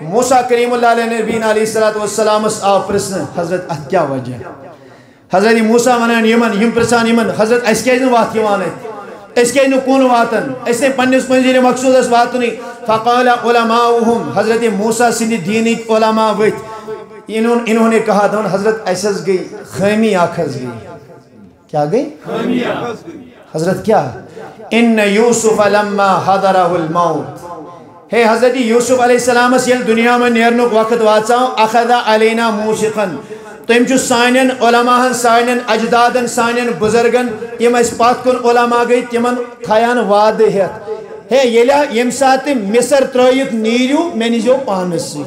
موسیٰ کریم اللہ علیہ نبین علیہ السلام اس آو پرسن حضرت ات کیا وجہ؟ حضرت موسیٰ منان یمن یم پرسان یمن حضرت اس کے انہوں وات یمان آئی اس کے انہوں کون واتن اس نے پنیس منزیر مقصود اس واتنی فقال علماؤہم حضرت موسیٰ سندی دینی علماء ویت۔ انہوں نے کہا دون حضرت ایسز گئی خیمی آکھز گئی۔ کیا گئی؟ خیمی گئی۔ حضرت کیا؟ ان یوسف لما حضرہ الموت۔ ہے حضرت یوسف علیہ السلام، اس دنیا میں نیرنک وقت واچاؤں، اخذ علینا موسیقن تو ام چو سائنین علماء سائنین اجدادن سائنین بزرگن یم اس پات کن علماء گئی تمن تھایان واد ہیت ہے۔ یہ یم ساتھ مصر ترائیت نیریو میں نیزیو پانس۔ سی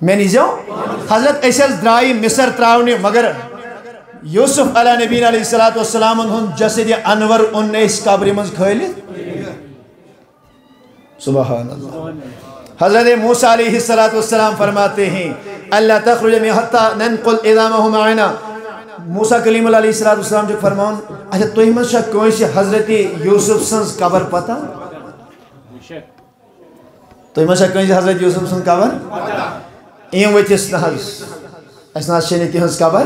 میں حضرت ایسے درائی مصر تراؤنی، مگر یوسف علیہ نبی علیہ السلام ہن جسد انور ان اس قبر منز کھیلی سبحان اللہ۔ حضرت موسیٰ علیہ السلام فرماتے ہیں اللہ تخرج میں حتی ننقل اذامہم معنا. موسیٰ کلیم اللہ علیہ السلام جو فرماؤن اچھا تو ہی مجھے کوئی سے حضرت یوسف سنز قبر پتا تو ہی مجھے کوئی سے حضرت یوسف سنز قبر؟ این ویتیس نحض اس ناس شینی تیہنز قبر؟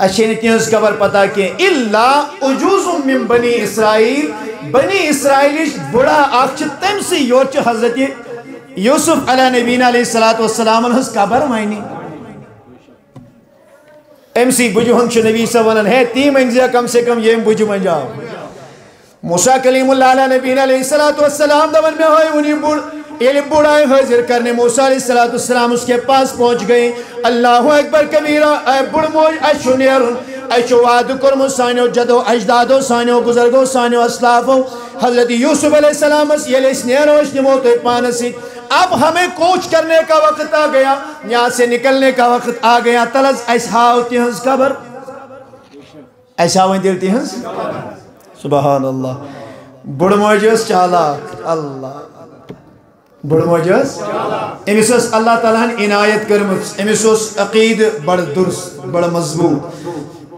اس شینی تیہنز قبر پتا کہ اللہ اجوز من بنی اسرائیل بنی اسرائیل بڑا آخچ تم سی یورچ حضرت یوسف علیہ نبینا علیہ السلام انہز قبر مائنی ایم سی بجو ہن نبی صلی اللہ علیہ وسلم ہے تیم انزیا کم سے کم یہ بجو من جاؤ۔ موسیٰ کلیم اللہ علیہ نبی علیہ السلام دون میں ہوئے انہی بڑ یعنی یہ بڑھائے حضر کرنے موسیٰ علیہ السلام اس کے پاس پہنچ گئے۔ اللہ اکبر کبیرہ، اے بڑ موج، اے شنیرن اے شواد کرم سانیو جدو، اجدادو سانیو بزرگو سانیو، اسلافو۔ حضرت یوسف علیہ السلام اس یہ لیس نیرو، اس نمو تو پانسی اب ہمیں کوچ کرنے کا وقت آ گیا، یہاں سے نکلنے کا وقت آ گیا۔ تلز، ایسا ہوتی ہنس خبر ایسا ہوتی دیلتی ہنس سبحان اللہ۔ بڑ موجز چالا اللہ۔ بڑ موجز امیس اس اللہ تعالیٰ ہن عنایت کرمت. امیس اس عقید بڑ درست بڑ مضبوط.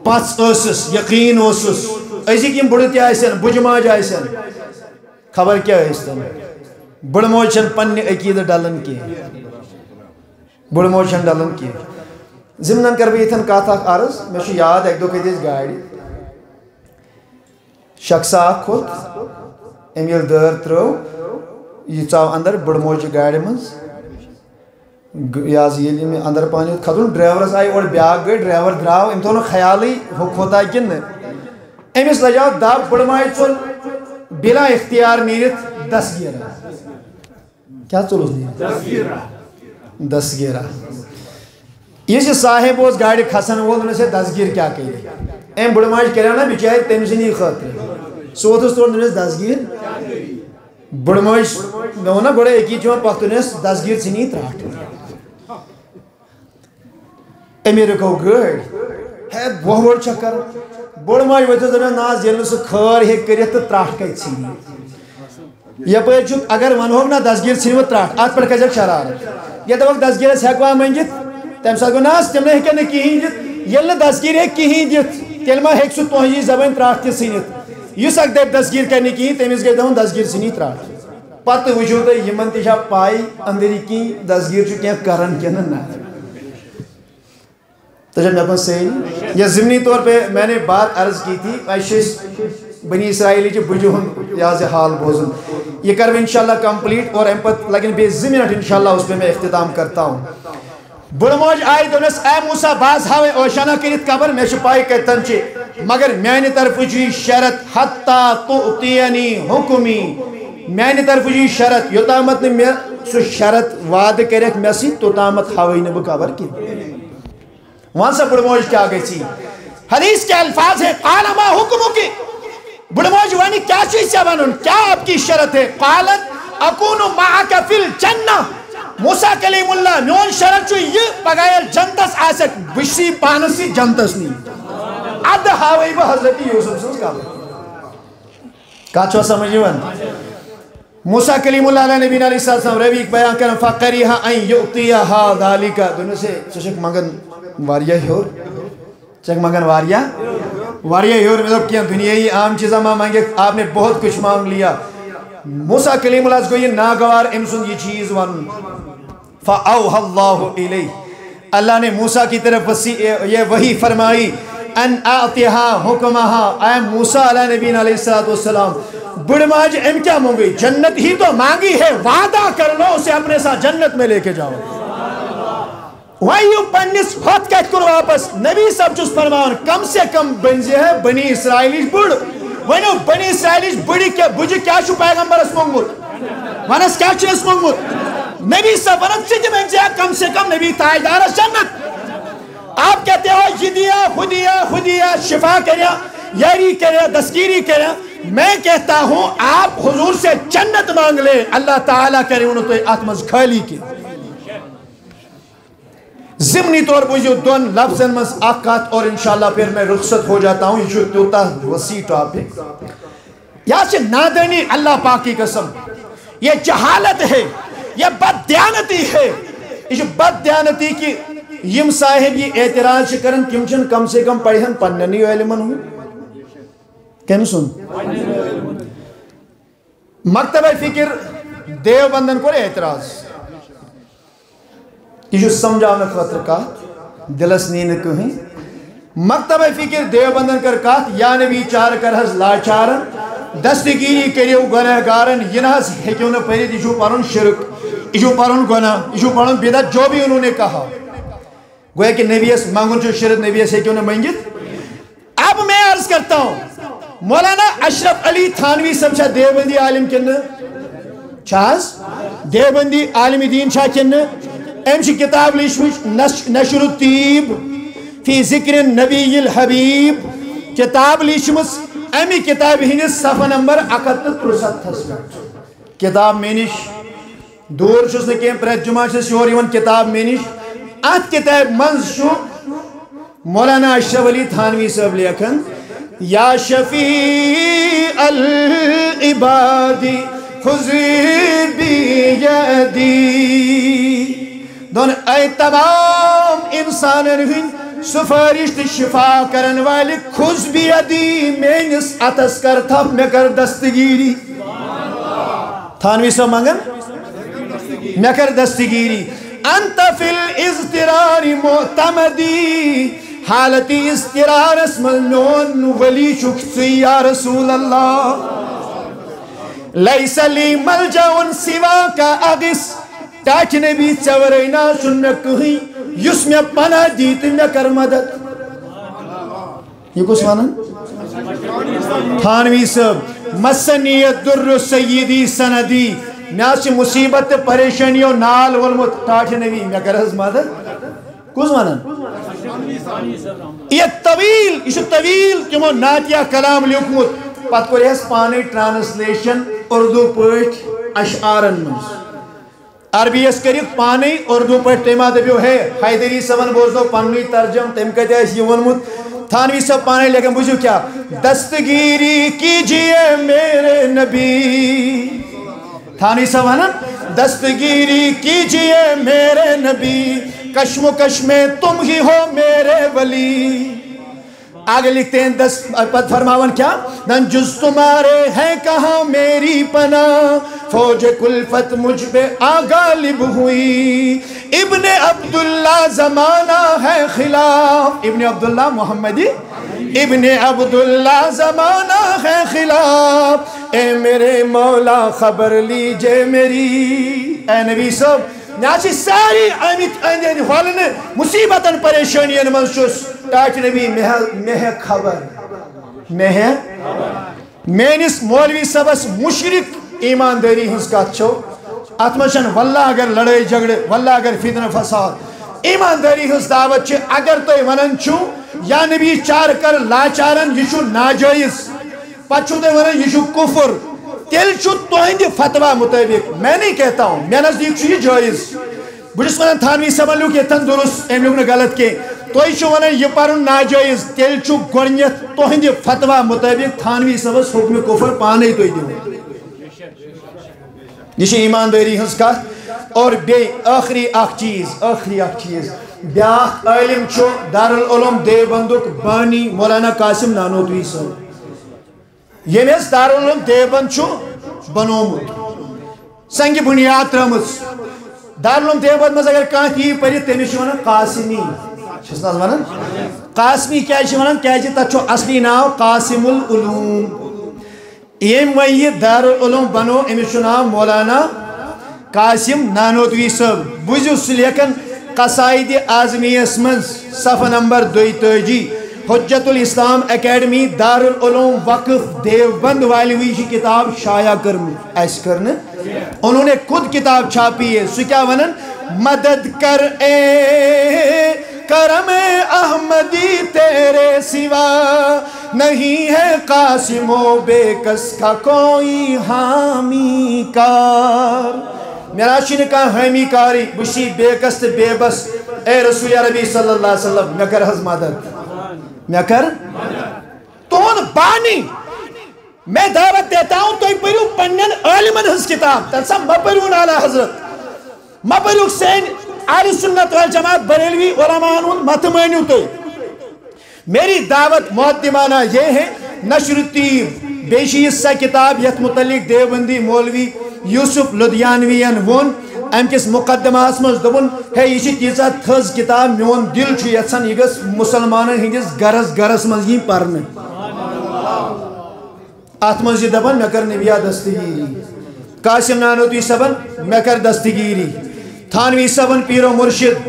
پس اسس یقین اسس ایسی کیم بڑھتی آئیسن بجماج آئیسن خبر کیا ہے اس طرح بڑ موچن پنہ عقید ڈلن کی بڑ موچن ڈلن کی زمنان کر بھی اتن کات اخ عرض، میں چھو یاد ایک دو کہ دیس گاڑی. شخص اخ کھوت ام یل دار ترو. یہ ژاو اندر بڑ گاڑی منز یاز یلی میں اندر پانی کھتون ڈرائیورس آئی اور بیاگ گئی ڈرائیور دراو ام تو خیالی ہو کھوتا کن امس لجاو دب بڑ مائی چول بلا اختیار نیرت دس گیرہ۔ کیا چلوس نہیں دس گیرہ۔ یہ صاحب اس گاڑی کھسن وول دس گیر کیا کہی ایم بڑھ ماج کرے نا بچائے تم سے نہیں خاطر سوت اس طور انہیں دس گیر بڑھ ماج میں ہونا گوڑے ایک ہی گیر سے نہیں تراٹ امیرے کو گڑ ہے بہت بڑھ چکر بڑھ ماج ویتے ناز یلن سے کھار ہے کریت تراٹ کا چھی یہ پہ چھ اگر ون نا دسگیر ژھنو ترٹ ات پہ کھسک شرارت یہ دپک دسگیرس ہیکوا منگت تم سات گو ناس تم ہیکن نہ کہین دت یل نہ دسگیر ہیک کہین دت تیل ما ہیک سہ تہذی زبان ترٹ تہ ژھنت یس اک دپ دسگیر کر کہین تمس گئی دپن دسگیر ژھنی ترٹ پتہ وچھو تہ یمن تہ پائی اندری کی دسگیر چھ کینہ کرن کینہ نہ۔ تو جب میں صحیح یہ ضمنی طور پہ میں نے بات عرض کی تھی ایشیس بنی اسرائیلی چھ بجو ہم یاز حال بوزن۔ یہ کر انشاءاللہ کمپلیٹ اور امپت لیکن بے زمینٹ انشاءاللہ اس پہ میں اختتام کرتا ہوں۔ بڑھ موج آئی دونس اے موسیٰ، باز ہاوے اوشانہ کریت قبر، میں شپائی کہتن چے مگر میں نے طرف جی شرط، حتی تؤتینی حکمی۔ میں نے طرف جی شرط، یو تامت نے میں سو شرط وعد کرک میں سی تو تامت ہاوئی نے بکابر کی۔ وہاں سے بڑھ موج کیا گئی سی۔ حدیث کے الفاظ ہے قالما حکمو کی بڑموج وانی یعنی کیا چیز سے بنن؟ کیا آپ کی شرط ہے؟ قالت، اکونو معاکا فی الجنہ۔ موسیٰ کلیم اللہ میون شرط چو یہ پگائل جنتس آسک بشی پانسی جنتس نہیں۔ اد ہاوئی با حضرت یوسف سنس کا کاچوا سمجھے ون موسیٰ کلیم اللہ علیہ نبی علیہ السلام روی ایک بیان کرن، فقریہا این یعطیہا ذالکا۔ دونوں سے سوچک مگن واریہ ہور چک مگن واریہ۔ واریہ یور مطلب کیا دنیای عام چیزا ماں مانگے، آپ نے بہت کچھ مانگ لیا۔ موسیٰ کلیم اللہ کو یہ ناگوار امسن یہ چیز ون فَأَوْهَ اللَّهُ إِلَيْهِ۔ اللہ نے موسیٰ کی طرف یہ وہی فرمائی ان اعتها حکمها اے موسیٰ علیہ نبی علیہ السلام بڑماج جی، ام کیا مانگی؟ جنت ہی تو مانگی ہے، وعدہ کر لو، اسے اپنے ساتھ جنت میں لے کے جاؤ۔ وائیو پنیس ہاتھ کہت کرو واپس۔ نبی صاحب چس فرمان، کم سے کم بنزی ہے بنی اسرائیلیش بڑ ونیو بنی اسرائیلیش بڑی کیا بجی کیا شو پیغمبر اس مونگمت ونس کیا چھے اس مونگمت نبی صاحب ونس چیز بنزی کم سے کم نبی تائیدار جنت آپ کہتے ہو، یہ دیا خودیا خودیا شفا کریا یاری کریا دسگیری کریا میں کہتا ہوں، آپ حضور سے جنت مانگ لے۔ اللہ تعالیٰ کرے، انہوں تو آتمز کھالی کی۔ ضمنی طور پر جو دون لفظن مز آقات، اور انشاءاللہ پھر میں رخصت ہو جاتا ہوں۔ یہ جو توتا وسیع ٹاپک یا سے نادنی اللہ پاک کی قسم۔ یہ جہالت ہے۔ یہ بد دیانتی ہے۔ یہ بد دیانتی کی یم صاحب یہ اعتراض کرن تم چن کم سے کم پڑھن؟ پننی علمن ہوں۔ کم سن۔ مکتبہ فکر دیو بندن کو اعتراض۔ یہ سمجھانے خاطر کات، دلس نین کہیں مکتبہ فکر دیو بندن کر کات یا نبی چار کر حض لاچارن دستگیری کریو گناہ گارن یہ نہ ہیکیو نہ پہلی یہ پرن شرک۔ یہ پرن گناہ یہ پرن بدعت جو بھی انہوں نے کہا گویا کہ نبی اس مانگن جو شرک نبی اس ہیکیو نہ منگت اب میں عرض کرتا ہوں مولانا اشرف علی تھانوی سمجھا دیوبندی عالم کن چھاز دیوبندی عالم دین چھا کن ام چھ کتاب لیچمچ نشر الطیب فی ذکر النبی الحبیب کتاب لیچمس امی کتاب ہندس صفحہ نمبر اکت ترستھس کتاب میں نش دور چھس نہ کیم پریت جمعہ چھس یور یون کتاب میں نش۔ ات کتاب منز شو۔ مولانا اشرف علی تھانوی صاحب لیکن یا شفیع العبادی خزی بیدی دون اے تمام انسان ہن سفارش تی شفا کرن والی کھز بیدی مینس اتس کر تھپ میں کر دستگیری۔ تھانوی سو منگن؟ میں کر دستگیری. انت فی الازترار معتمدی. حالتی استرار اسم النون ولی شکتی یا رسول اللہ لیس لی ملجعن سوا کا اغس. تاچ نبی چورینا سن میں کہیں یس میں پناہ دیت میں کر مدد. یہ کس مانن تھانوی صاحب. مسنیت در سیدی سندی. میں سے مصیبت، پریشانیوں، نال ولمت تاچ نبی میں کر حض مدد کس مانن یہ طویل یہ طویل تمو ناتیہ کلام لیکمت پت کر پانے ٹرانسلیشن اردو پٹ اشعارن منز۔ عربی اس کرک پانے اردو پٹ تیمہ دبیو ہے۔ حیدری سبن بوزدو پنوی ترجم، تیم کہتے ہیں یہ ونمت تھانوی سب پانے لیکن بجھو کیا؟ دستگیری کیجیے میرے نبی۔ تھانی سب نا دستگیری کیجیے میرے نبی کشم و کش میں تم ہی ہو میرے ولی۔ آگے لکھتے ہیں دس پد فرماون کیا؟ نن جز تمہارے ہیں کہاں میری پناہ؟ فوج کلفت مجھ پہ آغالب ہوئی۔ ابن عبداللہ زمانہ ہے خلاف۔ ابن عبداللہ محمدی؟ ابن عبداللہ زمانہ ہے خلاف۔ اے میرے مولا خبر لیجے میری۔ اے نبی صاحب نیاسی ساری آمد اندین والن مصیبتاً پریشانین منسوس۔ ٹاچ نبی مہ خبر۔ مہ مینس مولوی صبس مشرک ایمانداری ہنس کات چھو۔ اتمشن واللہ اگر لڑائی جھگڑے، واللہ اگر فتنہ فساد۔ ایمانداری ہنس دعوت چھے، اگر تو ونن چھو، یا نبی چار کر لاچارن، یہ چھو ناجائز۔ پچھو دے ونن یہ چھو کفر۔ تیل چھو توہندی فتوہ مطابق۔ میں نہیں کہتا ہوں میں نزدیک چھو یہ جائز۔ بجس ونن تھانوی سمن لوگ یہ تن درست ایم لوگ نے غلط کے تو یہ یہ پرن ناجائز تیل چھو گرنیت توہندی فتوہ مطابق تھانوی سبس حکم کفر پانے تو ہی دیو۔ یہ ایمانداری ہنس کا۔ اور بے آخری اخ چیز، آخری اخ چیز۔ بیاکھ عالم دارالعلوم دیوبندک بانی مولانا قاسم نانوتوی صاحب یمس دارالعلوم دیوبند چھو بنومت سنگ بنیاد ترمز دارالعلوم دیوبند مز اگر کان تی پری تمس ونان قاسمی۔ چھس نہ ونان قاسمی کیا چھ ونان کیا چھ تچو اصلی ناو قاسم العلوم یم وی یہ دارالعلوم بنو امس نام مولانا قاسم نانوتوی صاحب بوزو سلیکن قصائد آزمیس من صفحہ نمبر دوی تجی حجت الاسلام اکیڈمی دارالعلوم وقف دیوبند والی ہوئی کتاب شائع کرم ایس کرنے انہوں نے خود کتاب چھاپی ہے۔ سو کیا ونن؟ مدد کر اے کرم احمدی تیرے سوا۔ نہیں ہے قاسم و بے کس کا کوئی حامی کار۔ میرا شن کا حامی کاری بشی بے کس بے بس۔ اے رسول عربی صلی اللہ علیہ وسلم میں کر حض مدد میں کر تون بانی۔ میں دعوت دیتا ہوں تو پڑھو پنن عالمن حض کتاب، تنسا مپرون علی حضرت۔ مپرو سین آل سنت والجماعت بریلوی علماء مت مانیو تو میری دعوت مقدمانہ یہ ہے، نشر الطیب بیشی اس سا کتاب، یت متعلق دیوبندی مولوی یوسف لدھیانوین ون ام کس مقدمہ مز دبن، ہے یہ تیزا تھز کتاب، میون دل چھ یژھان یہ گس مسلمانن ہندس گرس گرس مز ین پرن ات مز یہ جی دپان مے کر نبیا دستگیری۔ قاسم نانوتوی صبن مے کر دستگیری۔ تھانوی صبن پیرو مرشد۔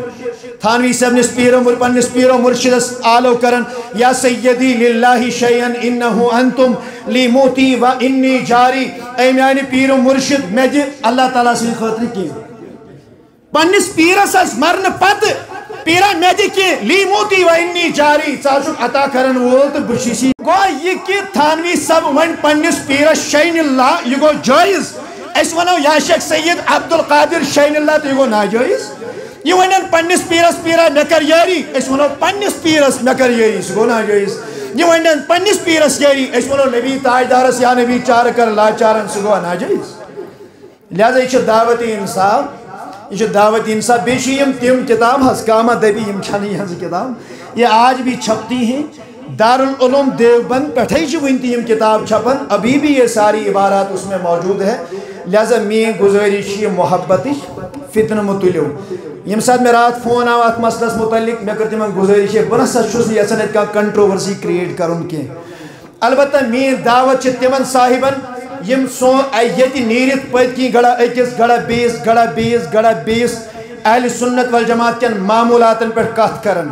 تھانوی صبنس پیرو مر پنس پیرو مرشدس آلو کرن۔ یا سیدی للہ شیئن انہو انتم لی موتی و انی جاری۔ اے میانی پیرو مرشد، میں جی اللہ تعالیٰ سے خاطر کی پنس پیرس اس مرن پت۔ پیرا میں جی کی لی موتی و انی جاری چاچک عطا کرن وول تو بشیسی گو یہ کی تھانوی سب ون پنس پیرس شین اللہ یہ گو جائز. اس ونو یا شیخ سید عبدالقادر شین اللہ تو یہ گو ناجائز. یہ ونن پنس پیرس پیرا مکر یاری، اس ونو پنس پیرس مکر یاری سو گو ناجائز. یہ ونن پنس پیرس یاری، اس ونو نبی تاجدارس یا نبی چار کر لا چارن سو گو ناجائز. لہذا یہ دعوتی انصاف. یہ دعوتی انصاف بیشی یم تیم کتاب ہز کاما دبی یم چھنی ہز کتاب۔ یہ آج بھی چھپتی ہیں۔ دارالعلوم دیوبند پٹھائی چھ ونتی کتاب چھپن۔ ابھی بھی یہ ساری عبارات اس میں موجود ہے۔ لہذا میں گزارش یہ محبتی فتن متلیو یم ساتھ میں رات فون آو ات مسلس متعلق۔ میں کرتی من گزارش ہے بنا سا چھس یسن کا کنٹروورسی کریٹ کرن کی البتہ مین دعوت چھ تمن صاحبن۔ یم سو ایتی نیرت پت کی گڑا اکس گڑا بیس گڑا بیس گڑا بیس۔ اہل سنت والجماعت کن معمولاتن پر کات کرن۔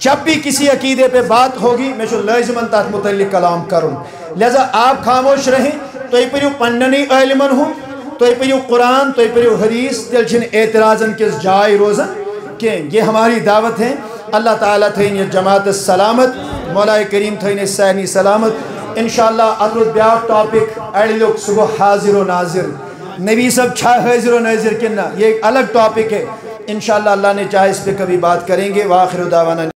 جب بھی کسی عقیدے پہ بات ہوگی، میں شو لازمن تات متعلق کلام کروں۔ لہذا آپ خاموش رہیں تو یہ پریو پننی علمن ہوں تو یہ پریو قرآن تو یہ پریو حدیث، دل چھن اعتراضن کس جائے روزن کہ یہ ہماری دعوت ہے۔ اللہ تعالیٰ تھین یہ جماعت سلامت مولا کریم تھین سہنی سلامت۔ انشاءاللہ اترد بیاک ٹاپک اڑ لوگ صبح حاضر و ناظر۔ نبی صاحب چھا حاضر و ناظر کنہ یہ ایک الگ ٹاپک ہے۔ انشاءاللہ اللہ نے چاہے اس پہ کبھی بات کریں گے۔ وآخر دعوانا